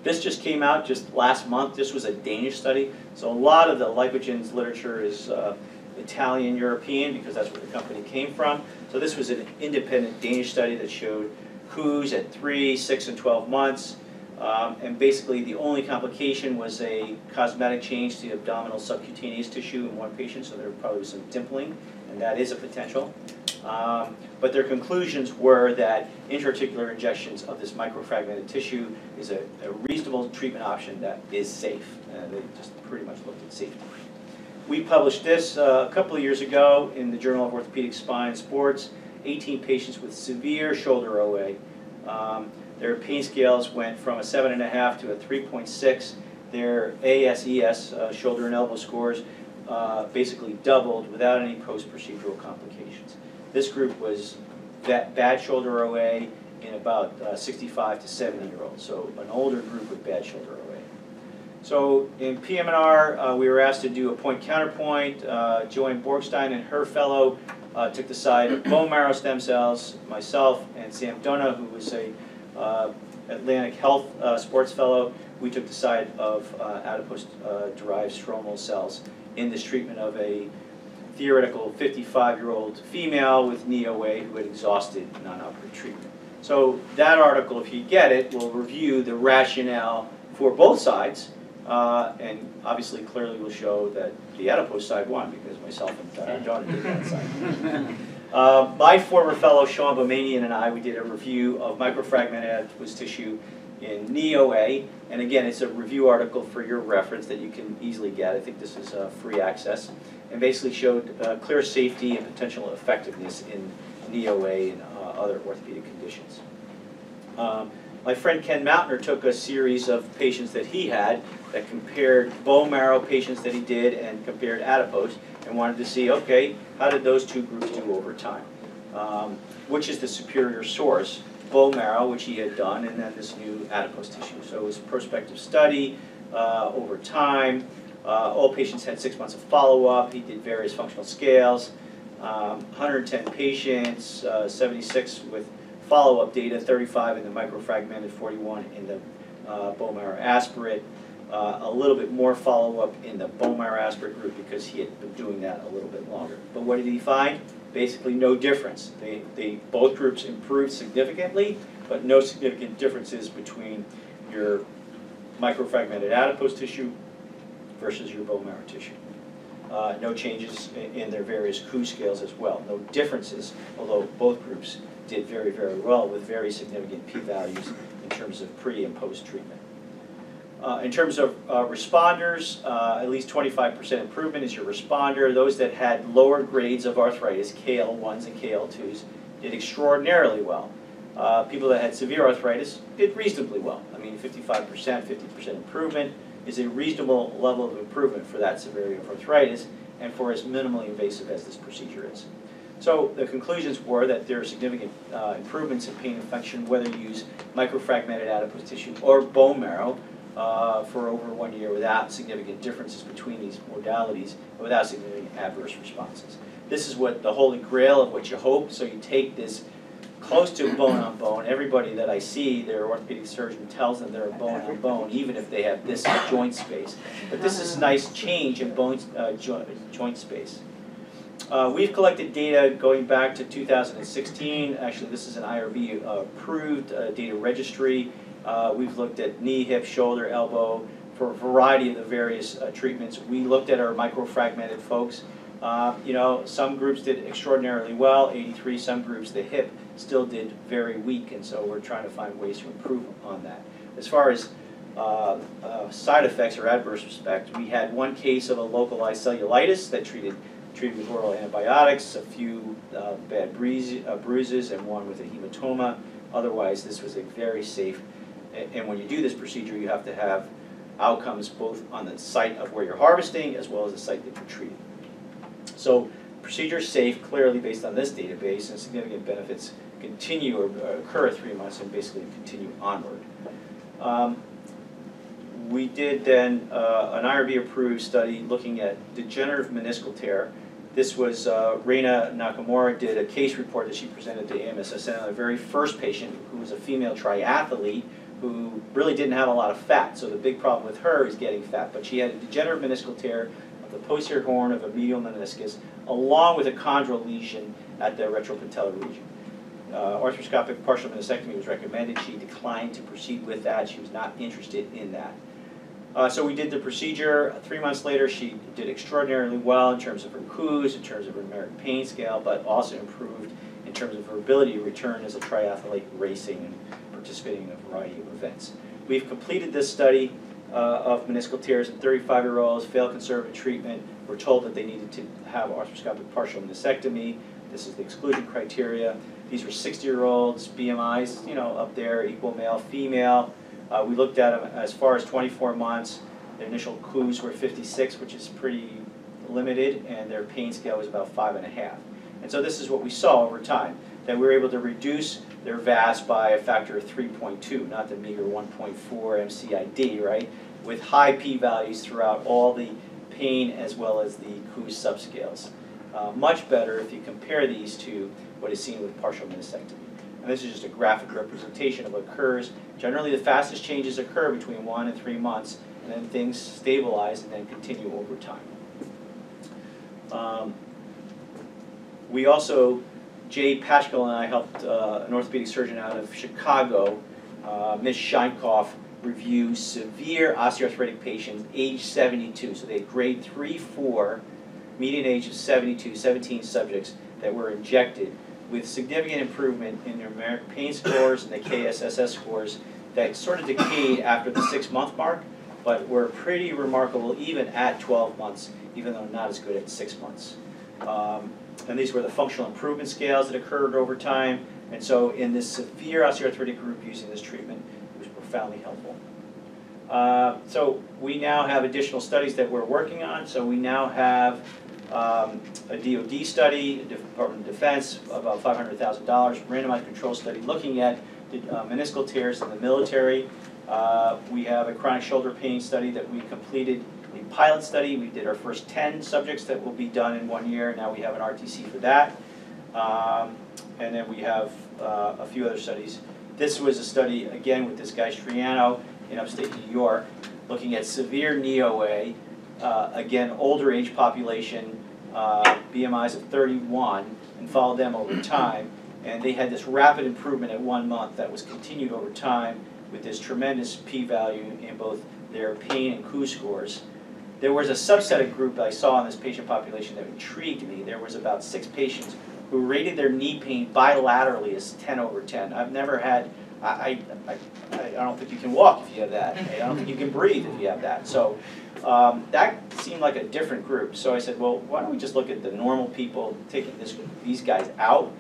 This just came out just last month. This was a Danish study. So a lot of the Lipogems literature is uh, Italian European because that's where the company came from. So this was an independent Danish study that showed KOOS at three, six, and 12 months. Um, and basically, the only complication was a cosmetic change to the abdominal subcutaneous tissue in one patient, so there probably was some dimpling, and that is a potential. Um, but their conclusions were that intra-articular injections of this microfragmented tissue is a, a reasonable treatment option that is safe. Uh, they just pretty much looked at safety. We published this uh, a couple of years ago in the Journal of Orthopedic Spine Sports. 18 patients with severe shoulder OA. Um, their pain scales went from a seven and a half to a 3.6. Their ASES, uh, shoulder and elbow scores, uh, basically doubled without any post-procedural complications. This group was va- bad shoulder OA in about uh, 65 to 70 year olds, so an older group with bad shoulder OA. So in PM&R, uh, we were asked to do a point counterpoint. Uh, Joanne Borg-Stein and her fellow uh, took the side of bone marrow stem cells. Myself and Sam Dona, who was a uh, Atlantic Health uh, Sports Fellow, we took the side of uh, adipose-derived stromal cells in this treatment of a theoretical 55-year-old female with knee OA who had exhausted non-operative treatment. So that article, if you get it, will review the rationale for both sides, uh, and obviously clearly will show that the adipose side won, because myself and. Donna did that side. Uh, my former fellow Sean Bemanian and I, we did a review of microfragmented adipose tissue in knee OA, and again, it's a review article for your reference that you can easily get. I think this is uh, free access, and basically showed uh, clear safety and potential effectiveness in knee OA and uh, other orthopedic conditions. Um, My friend Ken Mautner took a series of patients that he had that compared bone marrow patients that he did and compared adipose and wanted to see, okay, how did those two groups do over time? Um, Which is the superior source? Bone marrow, which he had done, and then this new adipose tissue. So it was a prospective study uh, over time. Uh, All patients had six months of follow-up. He did various functional scales. Um, 110 patients, uh, 76 with follow-up data, 35 in the microfragmented, 41 in the uh, bone marrow aspirate. Uh, A little bit more follow-up in the bone marrow aspirate group because he had been doing that a little bit longer. But what did he find? Basically, no difference. They, they, both groups improved significantly, but no significant differences between your microfragmented adipose tissue versus your bone marrow tissue. Uh, No changes i- in their various KOOS scales as well, no differences, although both groups did very, very well with very significant p-values in terms of pre and post-treatment. Uh, In terms of uh, responders, uh, at least twenty-five percent improvement is your responder. Those that had lower grades of arthritis, KL1s and KL2s, did extraordinarily well. Uh, People that had severe arthritis did reasonably well. I mean, fifty-five percent, fifty percent improvement is a reasonable level of improvement for that severity of arthritis and for as minimally invasive as this procedure is. So the conclusions were that there are significant uh, improvements in pain and function whether you use microfragmented adipose tissue or bone marrow uh, for over one year without significant differences between these modalities and without significant adverse responses. This is what the holy grail of what you hope, so you take this close to bone on bone. Everybody that I see, their orthopedic surgeon tells them they're bone on bone, even if they have this joint space. But this is a nice change in bone, uh, joint, joint space. Uh, we've collected data going back to 2016. Actually, this is an IRB approved uh, data registry. Uh, we've looked at knee, hip, shoulder, elbow for a variety of the various uh, treatments. We looked at our microfragmented folks. Uh, you know, some groups did extraordinarily well, 83. Some groups, the hip, still did very weak, and so we're trying to find ways to improve on that. As far as uh, uh, side effects or adverse respect, we had one case of a localized cellulitis that treated treated with oral antibiotics, a few uh, bad uh, bruises, and one with a hematoma. Otherwise, this was a very safe. And when you do this procedure, you have to have outcomes both on the site of where you're harvesting as well as the site that you're treating. So procedure safe, clearly based on this database, and significant benefits continue or occur at three months and basically continue onward. Um, We did then uh, an IRB-approved study looking at degenerative meniscal tear. This was, uh, Reina Nakamura did a case report that she presented to AMSSM on the very first patient, who was a female triathlete, who really didn't have a lot of fat. So the big problem with her is getting fat. But she had a degenerative meniscal tear of the posterior horn of a medial meniscus, along with a chondral lesion at the retropatellar region. Uh, Arthroscopic partial meniscectomy was recommended. She declined to proceed with that. She was not interested in that. Uh, so we did the procedure. Three months later, she did extraordinarily well in terms of her KOOS, in terms of her Pain Scale, but also improved in terms of her ability to return as a triathlete racing and participating in a variety of events. We've completed this study uh, of meniscal tears in 35-year-olds, failed conservative treatment. We're told that they needed to have arthroscopic partial meniscectomy. This is the exclusion criteria. These were 60-year-olds, BMIs, you know, up there, equal male, female. Uh, we looked at them as far as 24 months. Their initial KOOS were 56, which is pretty limited, and their pain scale was about five and a half. And so this is what we saw over time, that we were able to reduce their VAS by a factor of 3.2, not the meager 1.4 MCID, right? With high p-values throughout all the pain as well as the KOOS subscales. Uh, much better if you compare these to what is seen with partial meniscectomy. And this is just a graphic representation of what occurs. Generally, the fastest changes occur between one and three months, and then things stabilize and then continue over time. Um, we also, Jay Paschal and I helped uh, an orthopedic surgeon out of Chicago, uh, Ms. Sheinkop, review severe osteoarthritic patients age 72. So they had grade 3, 4, median age of 72, 17 subjects that were injected with significant improvement in their pain scores and the KSSS scores that sort of decayed after the six month mark, but were pretty remarkable even at 12 months, even though not as good at six months. Um, and these were the functional improvement scales that occurred over time, And so in this severe osteoarthritic group using this treatment, it was profoundly helpful. Uh, So we now have additional studies that we're working on. So we now have um, a DoD study, Department of Defense, about $500,000, randomized control study looking at the uh, meniscal tears in the military. Uh, We have a chronic shoulder pain study that we completed, a pilot study. We did our first 10 subjects that will be done in one year. Now we have an RTC for that. Um, And then we have uh, a few other studies. This was a study, again, with this guy Striano in upstate New York, looking at severe knee OA, uh, again, older age population, uh, BMIs of 31, and followed them over time. And they had this rapid improvement at one month that was continued over time with this tremendous p-value in both their pain and KOO scores. There was a subset of group I saw in this patient population that intrigued me. There was about six patients who rated their knee pain bilaterally as 10 over 10. I've never had, I, I, I, I don't think you can walk if you have that. I don't think you can breathe if you have that. So um, that seemed like a different group. So I said, well, why don't we just look at the normal people, taking this, these guys out?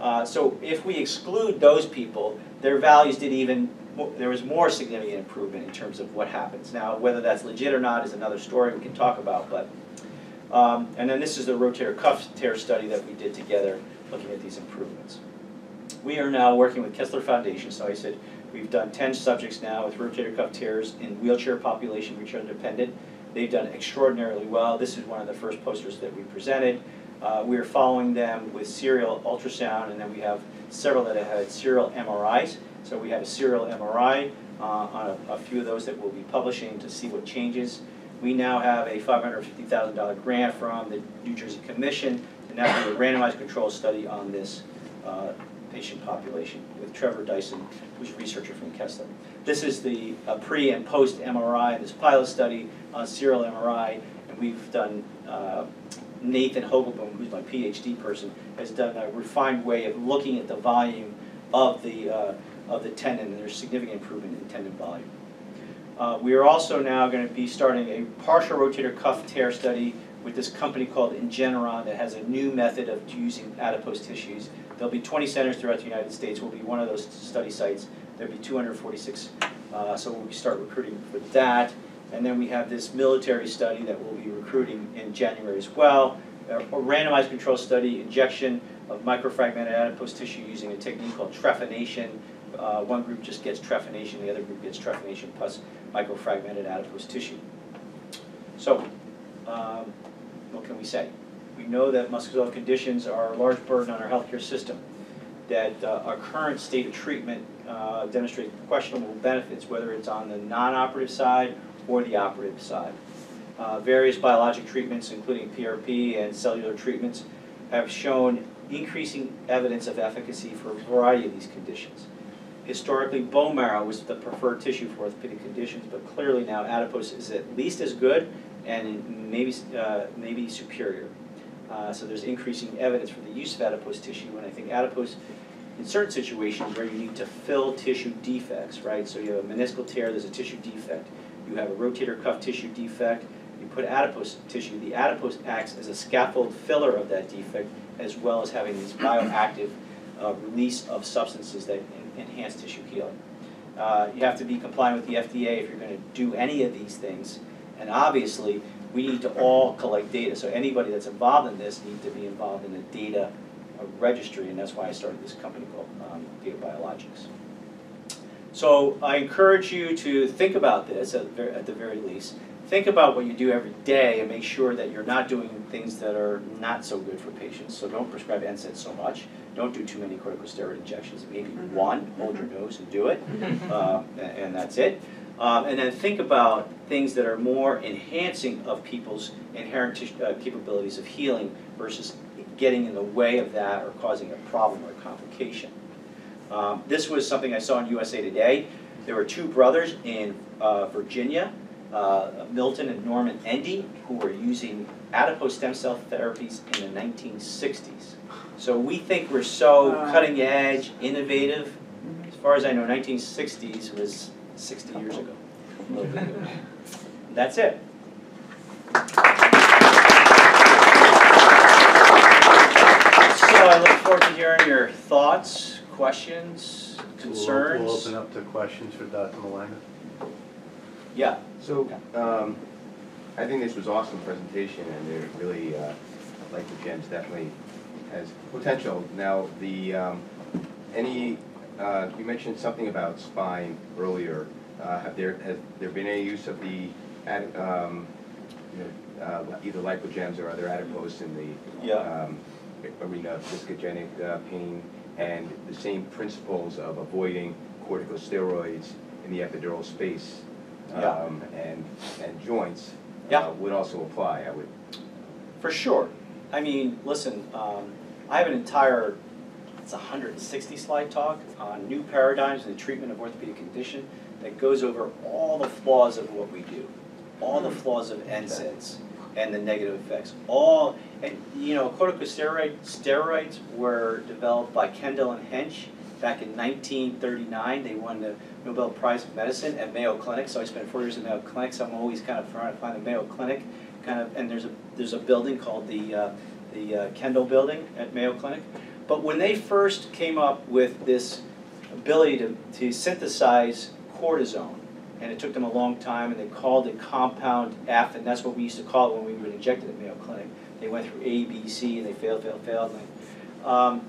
Uh, so if we exclude those people, their values did even, there was more significant improvement in terms of what happens. Now, whether that's legit or not is another story we can talk about, but um, And then this is the rotator cuff tear study that we did together, looking at these improvements. We are now working with Kessler Foundation, so I said, we've done ten subjects now with rotator cuff tears in wheelchair population which are dependent. They've done extraordinarily well. This is one of the first posters that we presented. Uh, We are following them with serial ultrasound, and then we have several that have had serial MRIs. So we have a serial MRI uh, on a- a few of those that we'll be publishing to see what changes. We now have a $550,000 grant from the New Jersey Commission to now do a randomized control study on this uh, patient population with Trevor Dyson, who's a researcher from Kessler. This is the uh, pre and post MRI this pilot study on serial MRI, and we've done, uh, Nathan Hogaboom, who's my PhD person, has done a refined way of looking at the volume of the, uh, of the tendon, and there's significant improvement in tendon volume. Uh, We are also now going to be starting a partial rotator cuff tear study with this company called Ingeneron that has a new method of using adipose tissues. There'll be 20 centers throughout the United States, we'll be one of those study sites. There'll be 246, uh, so we'll start recruiting for that. And then we have this military study that we'll be recruiting in January as well. A a randomized control study, injection of microfragmented adipose tissue using a technique called trephination. Uh, One group just gets trephination, the other group gets trephination plus microfragmented adipose tissue. So, um, what can we say? We know that musculoskeletal conditions are a large burden on our healthcare system, that uh, our current state of treatment uh, demonstrates questionable benefits, whether it's on the non-operative side or the operative side. Uh, Various biologic treatments, including PRP and cellular treatments, have shown increasing evidence of efficacy for a variety of these conditions. Historically, bone marrow was the preferred tissue for orthopedic conditions, but clearly now adipose is at least as good and maybe, uh, maybe superior. Uh, So there's increasing evidence for the use of adipose tissue, and I think adipose, in certain situations where you need to fill tissue defects, right? So you have a meniscal tear, there's a tissue defect. You have a rotator cuff tissue defect, you put adipose tissue, the adipose acts as a scaffold filler of that defect, as well as having these bioactive uh, release of substances that en- enhance tissue healing. Uh, You have to be compliant with the FDA if you're going to do any of these things. And obviously, we need to all collect data. So anybody that's involved in this needs to be involved in a data uh, registry, and that's why I started this company called um, Data Biologics. So I encourage you to think about this at the very, at the very least. Think about what you do every day and make sure that you're not doing things that are not so good for patients. So don't prescribe NSAIDs so much. Don't do too many corticosteroid injections. Maybe one, hold your nose and do it, uh, and, and that's it. Um, and then think about things that are more enhancing of people's inherent uh, capabilities of healing versus getting in the way of that or causing a problem or a complication. Um, This was something I saw in USA Today. There were two brothers in uh, Virginia, uh, Milton and Norman Endy, who were using adipose stem cell therapies in the 1960s. So we think we're so cutting edge, innovative. As far as I know, 1960s was 60 years ago. a little bit ago. That's it. So I look forward to hearing your thoughts, questions, So we'll- concerns? We'll open up to questions for Dr. Malanga. Yeah, So, um, I think this was awesome presentation, and it really, uh, like the gems definitely has potential. Now, the, um, any, uh, you mentioned something about spine earlier. Uh, have there, has there been any use of the, um, you know, uh, either lipogems or other adipose in the, Yeah. um, arena of discogenic uh, pain? And the same principles of avoiding corticosteroids in the epidural space Yeah. um, and, and joints Yeah. uh, would also apply, I would. for sure. I mean, listen, um, I have an entire, it's a hundred and sixty slide talk on new paradigms in the treatment of orthopedic condition that goes over all the flaws of what we do, all the flaws of NSAIDs and the negative effects, all, and, you know, corticosteroid, steroids were developed by Kendall and Hench back in nineteen thirty-nine. They won the Nobel Prize of Medicine at Mayo Clinic, so I spent four years at Mayo Clinic, so I'm always kind of trying to find the Mayo Clinic, kind of, and there's a, there's a building called the, uh, the uh, Kendall Building at Mayo Clinic. But when they first came up with this ability to, to synthesize cortisone, and it took them a long time, and they called it compound F, and that's what we used to call it when we were injected at Mayo Clinic. They went through A, B, C, and they failed, failed, failed. um,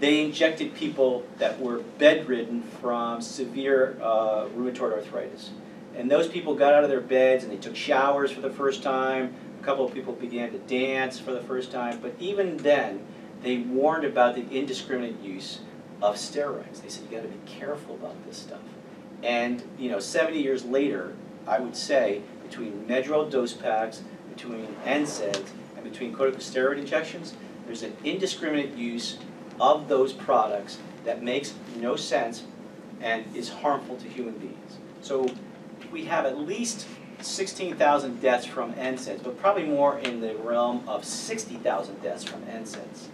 they injected people that were bedridden from severe uh, rheumatoid arthritis. And those people got out of their beds and they took showers for the first time. A couple of people began to dance for the first time. But even then, they warned about the indiscriminate use of steroids. They said, you gotta be careful about this stuff. And, you know, 70 years later, I would say, between Medrol dose packs, between NSAIDs, and between corticosteroid injections, there's an indiscriminate use of those products that makes no sense and is harmful to human beings. So we have at least 16,000 deaths from NSAIDs, but probably more in the realm of 60,000 deaths from NSAIDs.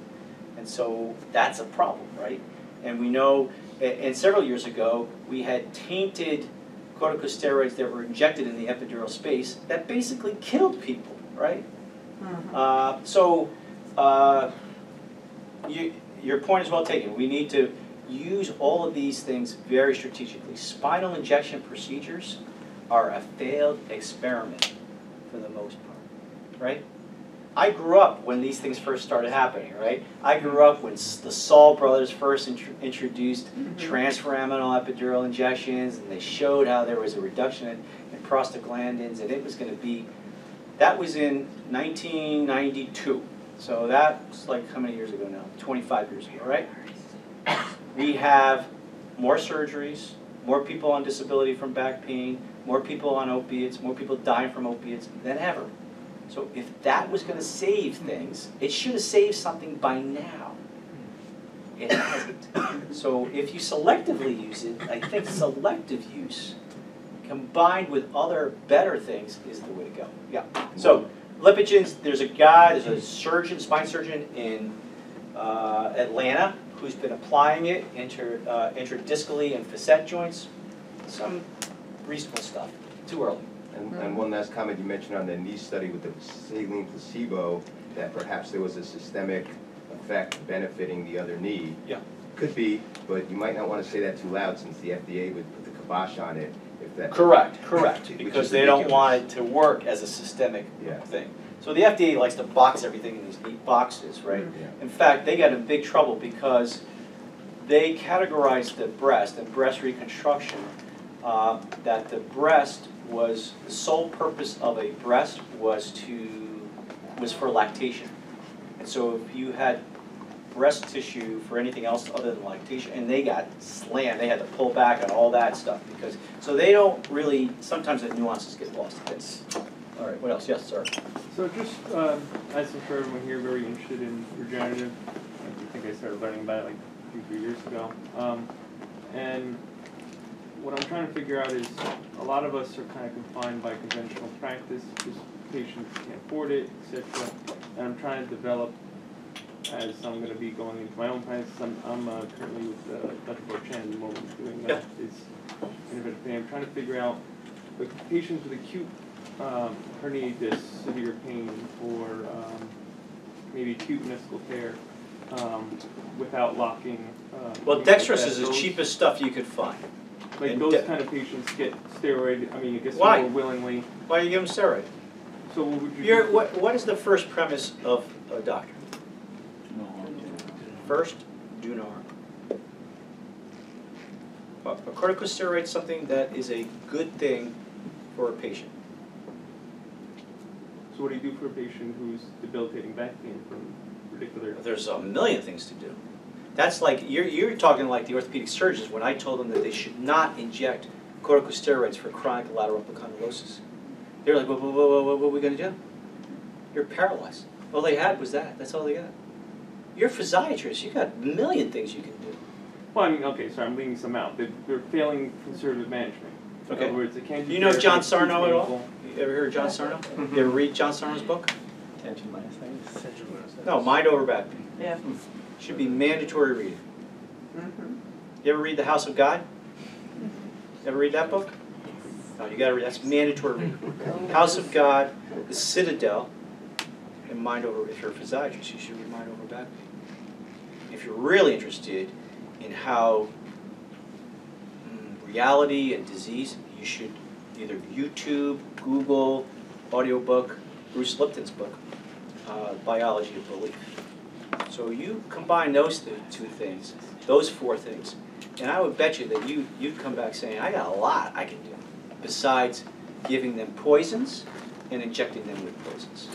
And so that's a problem, right? And we know, and several years ago, we had tainted corticosteroids that were injected in the epidural space that basically killed people, right? Uh, so, uh, you, your point is well taken. We need to use all of these things very strategically. Spinal injection procedures are a failed experiment for the most part, right? I grew up when these things first started happening, right? I grew up when the Saal brothers first intro- introduced mm-hmm. transforaminal epidural injections, and they showed how there was a reduction in, in prostaglandins, and it was going to be. That was in 1992. So that's like how many years ago now? 25 years ago, right? We have more surgeries, more people on disability from back pain, more people on opiates, more people dying from opiates than ever. So if that was gonna save things, it should have saved something by now. It hasn't. So if you selectively use it, I think selective use combined with other better things is the way to go. Yeah. So Lipogems, there's a guy, there's a surgeon, spine surgeon in uh, Atlanta who's been applying it inter, uh, intradiscally and facet joints. Some reasonable stuff. Too early. And, and one last comment, you mentioned on the knee study with the saline placebo, that perhaps there was a systemic effect benefiting the other knee. Yeah. Could be, but you might not want to say that too loud, since the FDA would put the kibosh on it if that. Correct, correct, because is they don't want it to work as a systemic Yeah. thing. So the FDA likes to box everything in these neat boxes, right? Yeah. In fact, they got in big trouble because they categorized the breast and breast reconstruction, uh, that the breast was, the sole purpose of a breast was to, was for lactation. And so if you had breast tissue for anything else other than lactation, and they got slammed, they had to pull back on all that stuff because, so they don't really, sometimes the nuances get lost. It's, all right, what else? Yes, sir. So just, um, as I'm sure everyone here very interested in regenerative, I think I started learning about it like two, three years ago. Um, and what I'm trying to figure out is, a lot of us are kind of confined by conventional practice, just patients can't afford it, et cetera. And I'm trying to develop, as I'm gonna be going into my own practice, I'm, I'm uh, currently with, uh, Dr. Borchan at the moment doing, uh, this innovative thing. I'm trying to figure out, the patients with acute um, herniated disc, severe pain, or um, maybe acute meniscal tear. um, without locking. uh, Well, like dextrose that. is the cheapest stuff you could find. Like and those de- kind of patients get steroid, I mean, I guess Why? more willingly. Why do you give them steroid? So what would you? You're, do? what, what is the first premise of a doctor? First, do no harm. A a corticosteroid is something that is a good thing for a patient. So what do you do for a patient who's debilitating back pain from particular? There's a million things to do. That's like, you're, you're talking like the orthopedic surgeons when I told them that they should not inject corticosteroids for chronic lateral epicondylosis. They're like, whoa, whoa, whoa, whoa, what are we gonna do? You're paralyzed. All they had was that, that's all they got. You're a physiatrist, you got a million things you can do. Well, I mean, okay, sorry, I'm leaving some out. They're, they're failing conservative management. Okay. In other words, they can't do. You know therapy, John Sarno at all? You ever heard of John Sarno? Mhm. You ever read John Sarno's book? Tension minus things. No, Mind Over Back Yeah. Should be mandatory reading. Mhm. You ever read The House of God? You ever read that book? No, you gotta read, that's mandatory reading. House of God, The Citadel, and Mind Over, if you're a physiatrist, you should read Mind Over Back Pain. If you're really interested in how mm, reality and disease, you should either YouTube, Google, audiobook, Bruce Lipton's book, uh, Biology of Belief. So you combine those two, two things, those four things, and I would bet you that you, you'd come back saying, I got a lot I can do, besides giving them poisons and injecting them with poisons.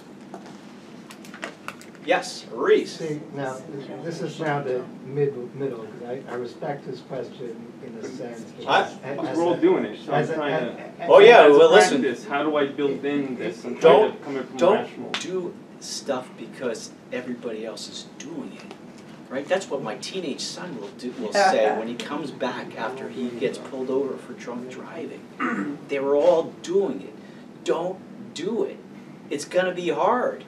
Yes, Reese. See, now, this is now the mid, middle, because I, I respect his question in a sense. I- because as We're all doing it, so I'm a- trying to. a- Oh, yeah, As a well, listen. practice, how do I build in this? I'm Don't- to come in from Don't rational. do stuff because everybody else is doing it, right? That's what my teenage son will do, will say when he comes back after he gets pulled over for drunk driving. They were all doing it. Don't do it. It's gonna be hard.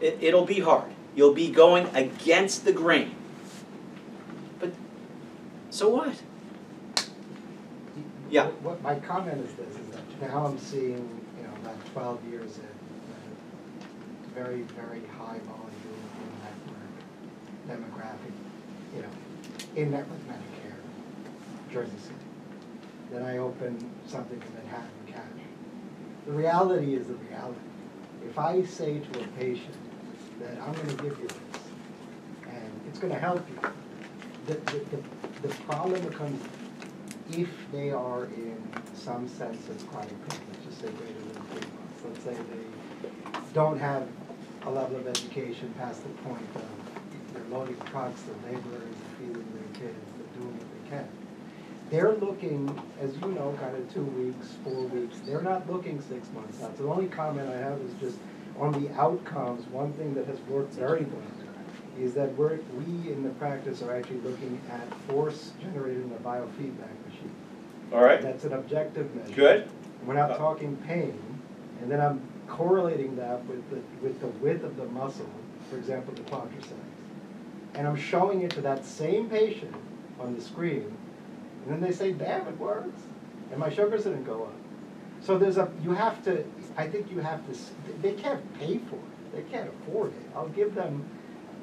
It, it'll be hard. You'll be going against the grain. But, so what? Yeah. What, my comment is this, is that now I'm seeing, you know, about twelve years in, very, very high volume in network demographic, you know, in network Medicare, Jersey City. Then I open something in Manhattan Cash. The reality is the reality. If I say to a patient that I'm gonna give you this, and it's gonna help you, the, the, the, the problem becomes if they are in some sense of chronic pain, let's just say greater than three months, let's say they don't have a level of education past the point of they're loading trucks, they're laborers, feeding their kids, they're doing what they can. They're looking, as you know, kind of two weeks, four weeks, they're not looking six months out. So the only comment I have is just on the outcomes, one thing that has worked very well is that we're, we in the practice are actually looking at force generated in a biofeedback machine. All right, That's an objective measure. good. We're not uh, talking pain, and then I'm correlating that with the, with the width of the muscle, for example, the quadriceps. And I'm showing it to that same patient on the screen, and then they say, damn, it works. And my sugars didn't go up. So there's a, you have to, I think you have to, they can't pay for it, they can't afford it. I'll give them,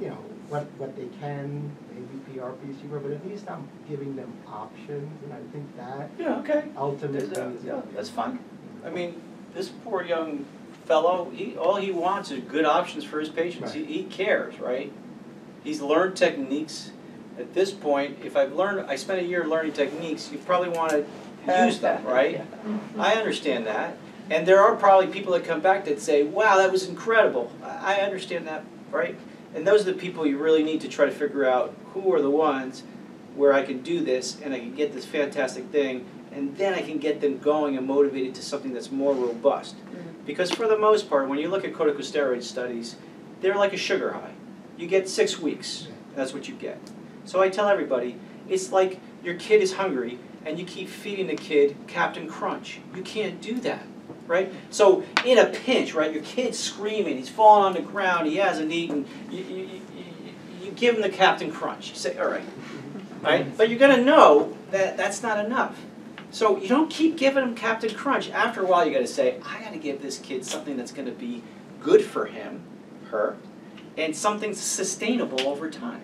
you know, what, what they can, maybe PRP, super, but at least I'm giving them options, and I think that Yeah, okay. ultimately Yeah, that's fine. I mean, this poor young fellow, he, all he wants is good options for his patients. He, he cares, right? He's learned techniques. At this point, if I've learned, I spent a year learning techniques, you probably wanna use them, right? Mm-hmm. I understand that. And there are probably people that come back that say, wow, that was incredible. I, I understand that, right? And those are the people you really need to try to figure out who are the ones where I can do this and I can get this fantastic thing and then I can get them going and motivated to something that's more robust. Mm-hmm. Because for the most part, when you look at corticosteroid studies, they're like a sugar high. You get six weeks, that's what you get. So I tell everybody, it's like your kid is hungry and you keep feeding the kid Captain Crunch. You can't do that, right? So in a pinch, right, your kid's screaming, he's falling on the ground, he hasn't eaten, you, you, you, you- give him the Captain Crunch. You say, all right, right? But you're gonna know that that's not enough. So you don't keep giving him Captain Crunch. After a while, you gotta say, I gotta give this kid something that's gonna be good for him, her, and something sustainable over time.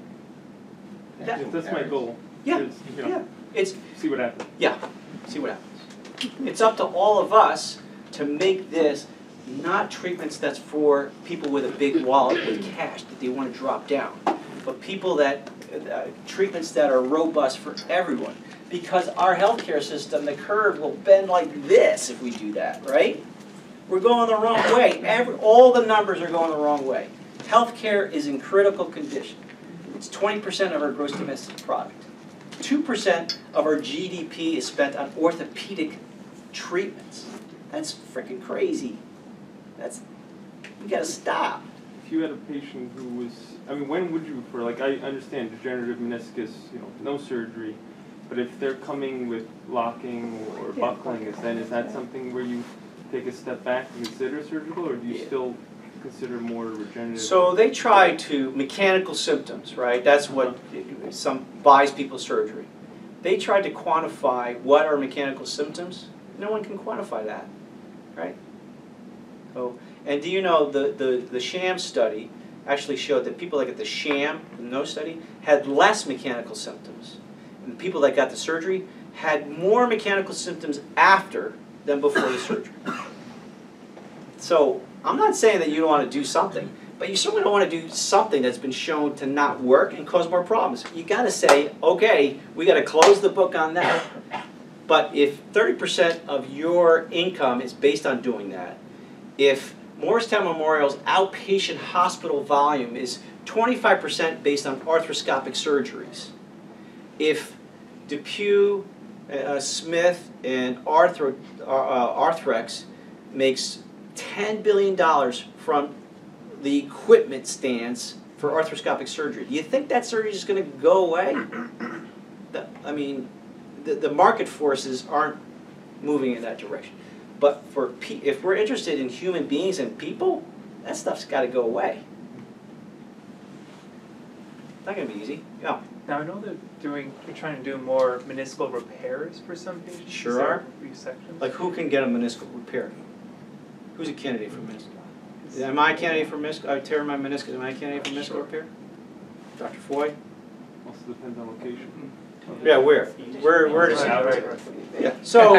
That- That's my goal. Yeah, is, you know, yeah, it's, See what happens. yeah, see what happens. It's up to all of us to make this not treatments that's for people with a big wallet with cash that they wanna drop down, but people that, uh, treatments that are robust for everyone. Because our healthcare system, the curve will bend like this if we do that, right? We're going the wrong way, every, all the numbers are going the wrong way. Healthcare is in critical condition. It's twenty percent of our gross domestic product. Two percent of our GDP is spent on orthopedic treatments. That's freaking crazy. That's, we gotta stop. If you had a patient who was, I mean, when would you refer, like, I understand degenerative meniscus, you know, no surgery, but if they're coming with locking or buckling, is then, is that something where you take a step back and consider surgical, or do you still consider more regenerative? So they try to, mechanical symptoms, right, that's what uh-huh. some buys people surgery. They tried to quantify what are mechanical symptoms, no one can quantify that, right? So, and do you know, the, the, the sham study actually showed that people that got the sham, the no study, had less mechanical symptoms. The people that got the surgery had more mechanical symptoms after than before the surgery. So I'm not saying that you don't want to do something, but you certainly don't want to do something that's been shown to not work and cause more problems. You got to say, okay, we got to close the book on that. But if 30% of your income is based on doing that, if Morristown Memorial's outpatient hospital volume is 25% based on arthroscopic surgeries, if DePuy, uh, Smith, and Arthro, uh, uh, Arthrex makes $10 billion from the equipment stands for arthroscopic surgery. Do you think that surgery is going to go away? The- I mean, the, the market forces aren't moving in that direction. But for pe- if we're interested in human beings and people, that stuff's got to go away. Not going to be easy. Yeah. Now, I know they're doing, they're trying to do more meniscal repairs for some patients. Sure are. Resections? Like who can get a meniscal repair? Who's a candidate for meniscal? Am I a candidate for meniscal? I tear my meniscus. Am I a candidate for meniscal repair? Dr. Foy? Also depends on location. Mm-hmm. Yeah, where? Where? Where does? Right, right, right. Yeah. So,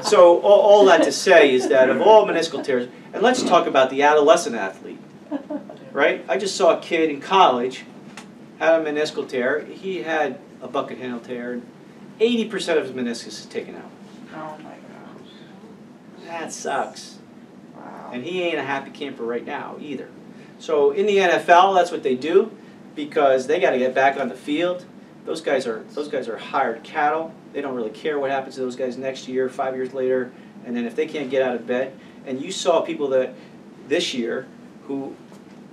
so all, all that to say is that of all meniscal tears, and let's talk about the adolescent athlete, right? I just saw a kid in college had a meniscal tear. He had a bucket handle tear. Eighty percent of his meniscus is taken out. Oh my gosh. That sucks. Wow. And he ain't a happy camper right now either. So in the NFL, that's what they do because they got to get back on the field. Those guys are those guys are hired cattle. They don't really care what happens to those guys next year, five years later, and then if they can't get out of bed. And you saw people that this year who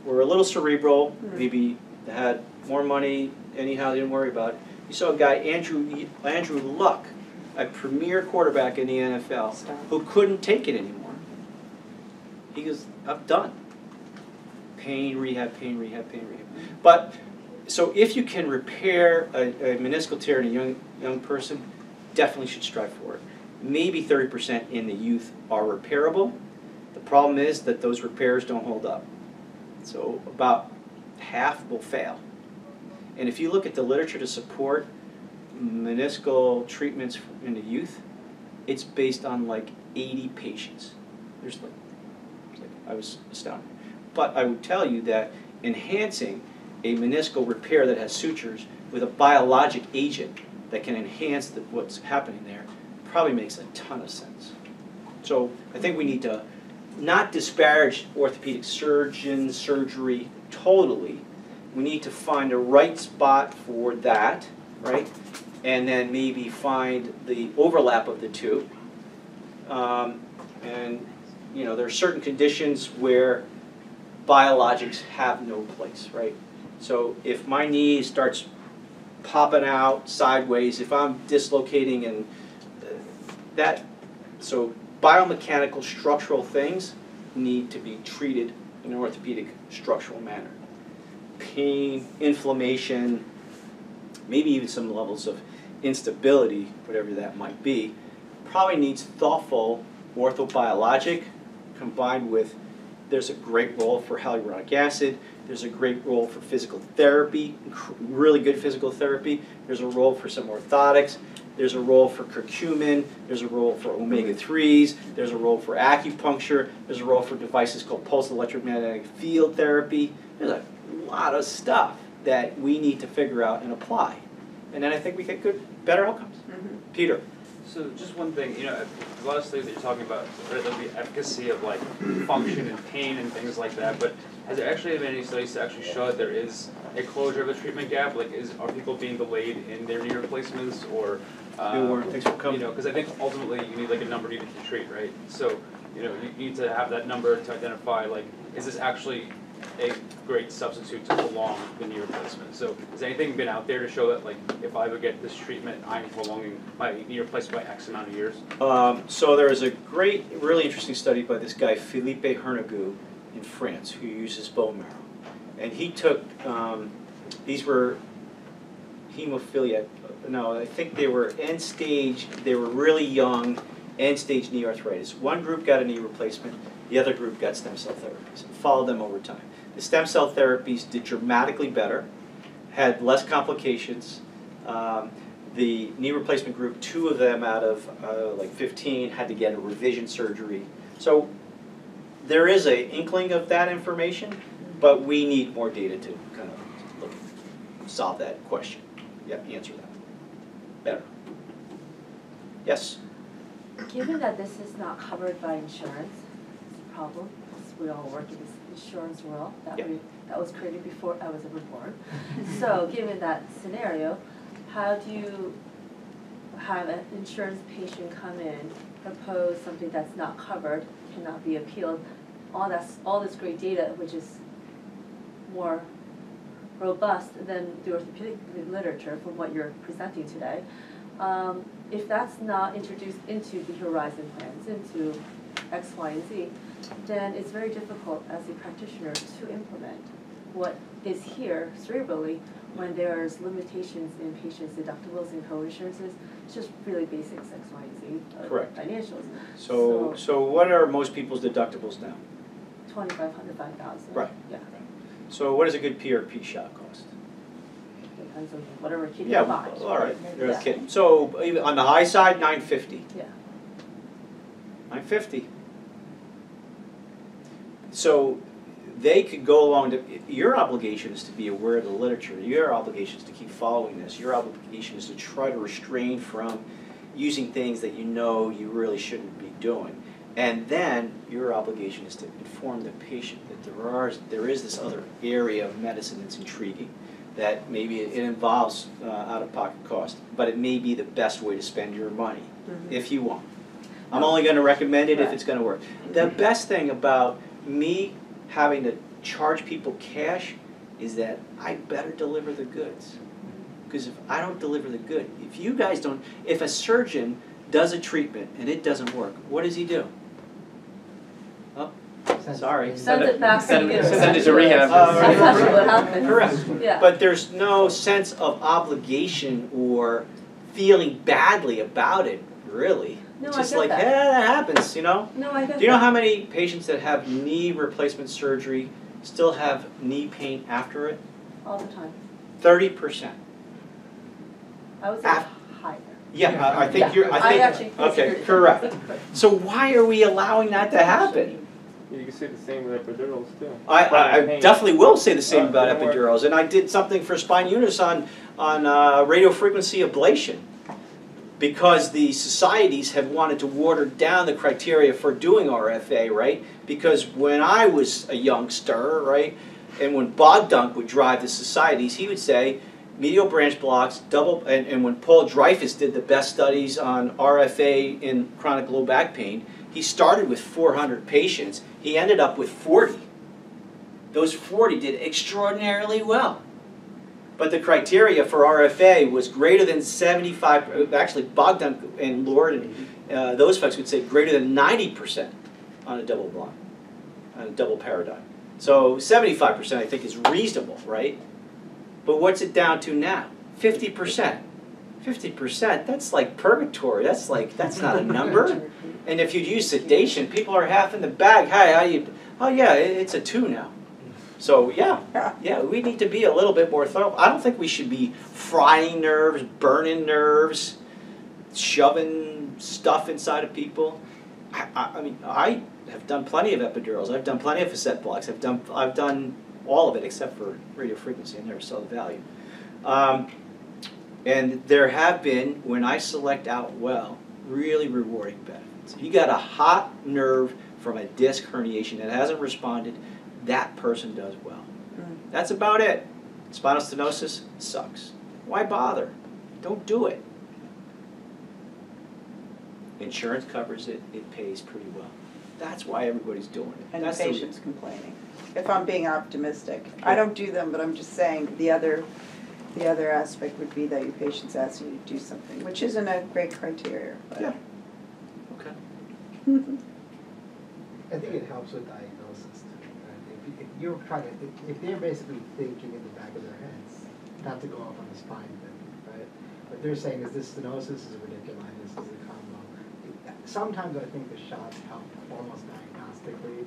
were a little cerebral, hmm. maybe had more money anyhow, they didn't worry about it. You saw a guy Andrew Andrew Luck, a premier quarterback in the NFL, Stop. who couldn't take it anymore. He goes, I'm done. Pain, rehab, pain, rehab, pain, rehab. But, so if you can repair a, a meniscal tear in a young, young person, definitely should strive for it. Maybe thirty percent in the youth are repairable. The problem is that those repairs don't hold up. So about half will fail. And if you look at the literature to support meniscal treatments in the youth, it's based on like 80 patients. There's like, like I was astounded. But I would tell you that enhancing a meniscal repair that has sutures with a biologic agent that can enhance the, what's happening there probably makes a ton of sense. So I think we need to not disparage orthopedic surgeon surgery totally. We need to find a right spot for that, right? And then maybe find the overlap of the two. Um, and, you know, there are certain conditions where biologics have no place, right? So if my knee starts popping out sideways, if I'm dislocating and uh, that, so biomechanical structural things need to be treated in an orthopedic structural manner. Pain, inflammation, maybe even some levels of instability, whatever that might be, probably needs thoughtful orthobiologic combined with there's a great role for hyaluronic acid, there's a great role for physical therapy, really good physical therapy, there's a role for some orthotics, there's a role for curcumin, there's a role for omega-3s, there's a role for acupuncture, there's a role for devices called pulse electromagnetic field therapy. There's a lot of stuff that we need to figure out and apply. And then I think we get good, better outcomes. Peter? So just one thing, you know, a lot of studies that you're talking about, right, like the efficacy of like function and pain and things like that, but has there actually been any studies to actually show that there is a closure of the treatment gap? Like, is, are people being delayed in their knee replacements or, Hey, um, Warren, thanks for you know, because I think ultimately you need like a number needed to treat, right? So, you know, you need to have that number to identify like, is this actually a great substitute to prolong the knee replacement? So has anything been out there to show that like, if I would get this treatment, I'm prolonging my knee replacement by X amount of years? Um, so there is a great, really interesting study by this guy Philippe Hernigou in France who uses bone marrow, and he took um, these were hemophilia. No, I think they were end stage. They were really young, end stage knee arthritis. One group got a knee replacement. The other group got stem cell therapies. Followed them over time. The stem cell therapies did dramatically better, had less complications. Um, the knee replacement group, two of them out of uh, like 15 had to get a revision surgery. So there is a inkling of that information, but we need more data to kind of look, solve that question. Yeah, answer that. Better. Yes? Given that this is not covered by insurance, it's a problem, because we all work in this insurance world, that Yeah. we, that was created before I was ever born. So, given that scenario, how do you have an insurance patient come in, propose something that's not covered, cannot be appealed, all that's, all this great data, which is more robust than the orthopedic literature from what you're presenting today. Um, if that's not introduced into the horizon plans, into X, Y, and Z, then it's very difficult as a practitioner to implement what is here cerebrally when there's limitations in patients' deductibles and co-insurances. It's just really basics, X, Y, and Z, uh, Correct. financials. So, so what are most people's deductibles now? Twenty-five hundred, five thousand. Right. Yeah, So what does a good PRP shot cost? depends on whatever kid you Yeah, buy. all right, you're Yeah. kidding. So on the high side, nine fifty. Yeah. Nine fifty. So they could go along to, your obligation is to be aware of the literature, your obligation is to keep following this, your obligation is to try to restrain from using things that you know you really shouldn't be doing. And then your obligation is to inform the patient that there are, there is this other area of medicine that's intriguing. That maybe it involves uh, out-of-pocket cost, but it may be the best way to spend your money, Mhm. if you want. I'm only gonna recommend it if it's gonna work. The best thing about me having to charge people cash is that I better deliver the goods. Because if I don't deliver the good, if you guys don't, if a surgeon does a treatment and it doesn't work, what does he do? Oh, sorry. Send it back to Send- you. send it to rehab. That's what happens. Correct. Yeah. But there's no sense of obligation or feeling badly about it, really. No, It's I just like, that. eh, that happens, you know? No, I get Do you know that. how many patients that have knee replacement surgery still have knee pain after it? All the time. Thirty percent. I would say Ah. higher. Yeah, I, I Yeah. think you're, I I think, actually okay, consider- correct. So why are we allowing that to happen? You can say the same with epidurals too. I, I, I definitely will say the same Uh, about don't epidurals, and I did something for spine units on, on, uh, radio frequency ablation. Because the societies have wanted to water down the criteria for doing RFA, right? Because when I was a youngster, right, and when Bogduk would drive the societies, he would say, medial branch blocks, double, and, and when Paul Dreyfuss did the best studies on RFA in chronic low back pain, he started with 400 patients. He ended up with 40. Those 40 did extraordinarily well. But the criteria for RFA was greater than 75, actually Bogduk and Lord and uh, those folks would say greater than 90% on a double blind, on a double paradigm. So 75% I think is reasonable, right? But what's it down to now? 50%. 50%, that's like purgatory. That's like, that's not a number. And if you'd use sedation, people are half in the bag. Hi, how you, Oh, yeah, it's a two now. So, yeah, yeah, we need to be a little bit more thorough. I don't think we should be frying nerves, burning nerves, shoving stuff inside of people. I, I, I mean, I have done plenty of epidurals. I've done plenty of facet blocks. I've done, I've done all of it except for radio frequency. I never saw the value. Um, and there have been, when I select out well, really rewarding benefits. You got a hot nerve from a disc herniation that hasn't responded, that person does well. Mm. That's about it. Spinal stenosis sucks. Why bother? Don't do it. Insurance covers it, it pays pretty well. That's why everybody's doing it. And That's the- patient's complaining. If I'm being optimistic, I don't do them, but I'm just saying, the other, the other aspect would be that your patient's asking you to do something, which isn't a great criteria, but. Yeah. Okay. I think it helps with diagnosis too. right? If you- If you're trying to, if- they're basically thinking in the back of their heads, not to go off on the spine thing, right? But they're saying, is this stenosis, is it radiculitis, is it combo? Sometimes I think the shots help almost diagnostically.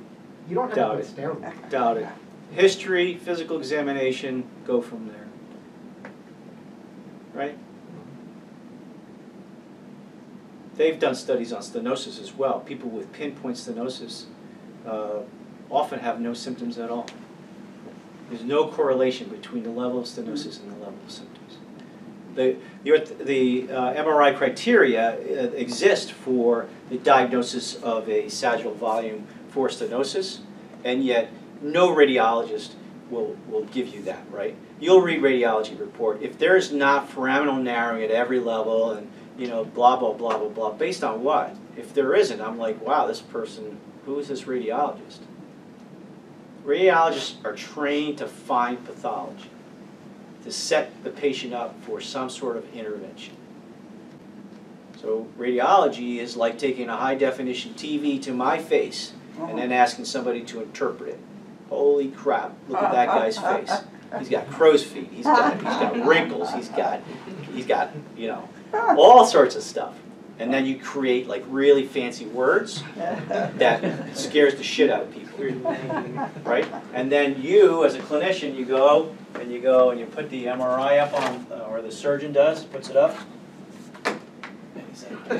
You don't have Doubt to it. put steroids. Doubt it. History, physical examination, go from there. Right? They've done studies on stenosis as well. People with pinpoint stenosis uh, often have no symptoms at all. There's no correlation between the level of stenosis and the level of symptoms. The, the the uh, MRI criteria uh, exist for the diagnosis of a sagittal volume for stenosis, and yet no radiologist will, will give you that, right? You'll read radiology report. If there's not foraminal narrowing at every level and, you know, blah, blah, blah, blah, blah, based on what? If there isn't, I'm like, wow, this person, who is this radiologist? Radiologists are trained to find pathology, to set the patient up for some sort of intervention. So radiology is like taking a high definition TV to my face and then asking somebody to interpret it. Holy crap, look at that guy's face. He's got crow's feet, he's got, he's got wrinkles, he's got, he's got, you know, all sorts of stuff. And then you create like really fancy words that scares the shit out of people, right? And then you, as a clinician, you go and you go and you put the MRI up on, uh, or the surgeon does, puts it up. And he's like,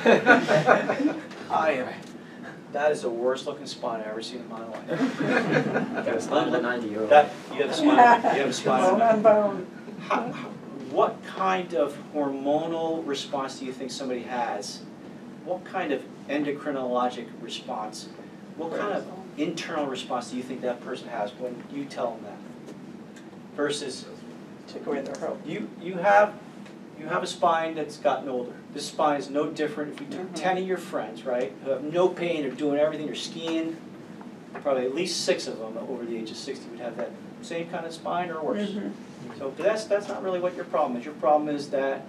I am, that is the worst looking spot I've ever seen in my life. Got a spine of a ninety-year-old. That, you have a spine, you have a spine. Bone on bone. How, how- what kind of hormonal response do you think somebody has? What kind of endocrinologic response? What kind of internal response do you think that person has when you tell them that? Versus take away their hope. you, you have, you have a spine that's gotten older. This spine is no different. If you took Mhm. ten of your friends, right, who have no pain, they're doing everything, they're skiing, probably at least six of them over the age of sixty would have that same kind of spine or worse. Mhm. So that's, that's not really what your problem is. Your problem is that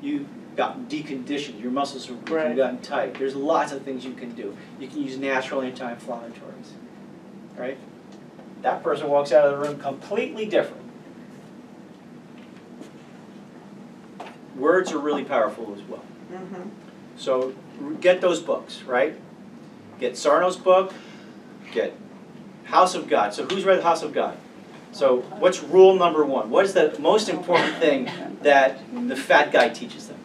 you've gotten deconditioned, your muscles are weak, Right. gotten tight. There's lots of things you can do. You can use natural anti-inflammatories, right? That person walks out of the room completely different. Words are really powerful as well. Mhm. So get those books, right? Get Sarno's book, get House of God. So who's read House of God? So what's rule number one? What is the most important thing that the fat guy teaches them?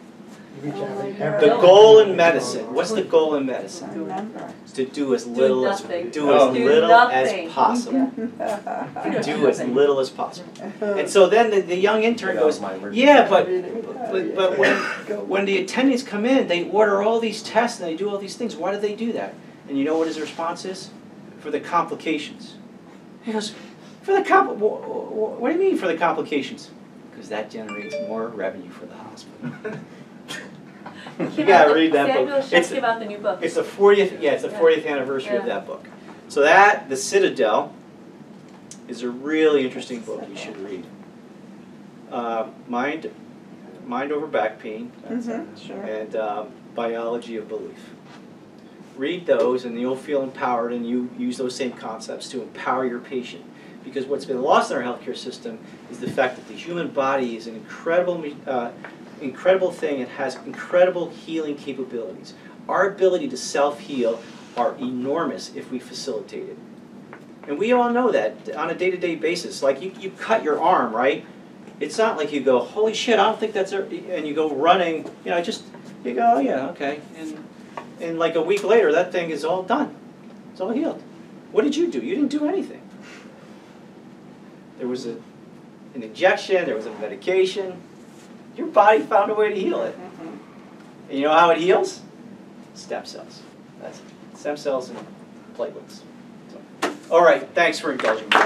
You reach every- my every- The goal in medicine, what's the goal in medicine? remember. To do as little as, do as. Little as possible. Do as little as possible. And so then the, the young intern goes, my emergency. yeah, but, but, but when, when the attendings come in, they order all these tests and they do all these things. Why do they do that? And you know what his response is? For the complications. He goes, for the compl, wh- wh- what do you mean for the complications? Because that generates more revenue for the hospital. You gotta read that book. It's- about the new book. It's the fortieth, yeah, it's the fortieth anniversary of that book. So that, The Citadel, is a really interesting book you should read. Uh, mind, mind over back pain, Mhm, Sure. and um, biology of belief. Read those and you'll feel empowered and you use those same concepts to empower your patient. Because what's been lost in our healthcare system is the fact that the human body is an incredible, uh, incredible thing. It has incredible healing capabilities. Our ability to self-heal are enormous if we facilitate it. And we all know that on a day-to-day basis. Like you, you cut your arm, right? It's not like you go, holy shit, I don't think that's, a-" and you go running, you know, just, you go, oh yeah, okay. And, and like a week later, that thing is all done. It's all healed. What did you do? You didn't do anything. There was a, an injection, there was a medication. Your body found a way to heal it. Mm-hmm. And you know how it heals? Stem cells. That's it. Stem cells and platelets. So. all right, thanks for indulging me.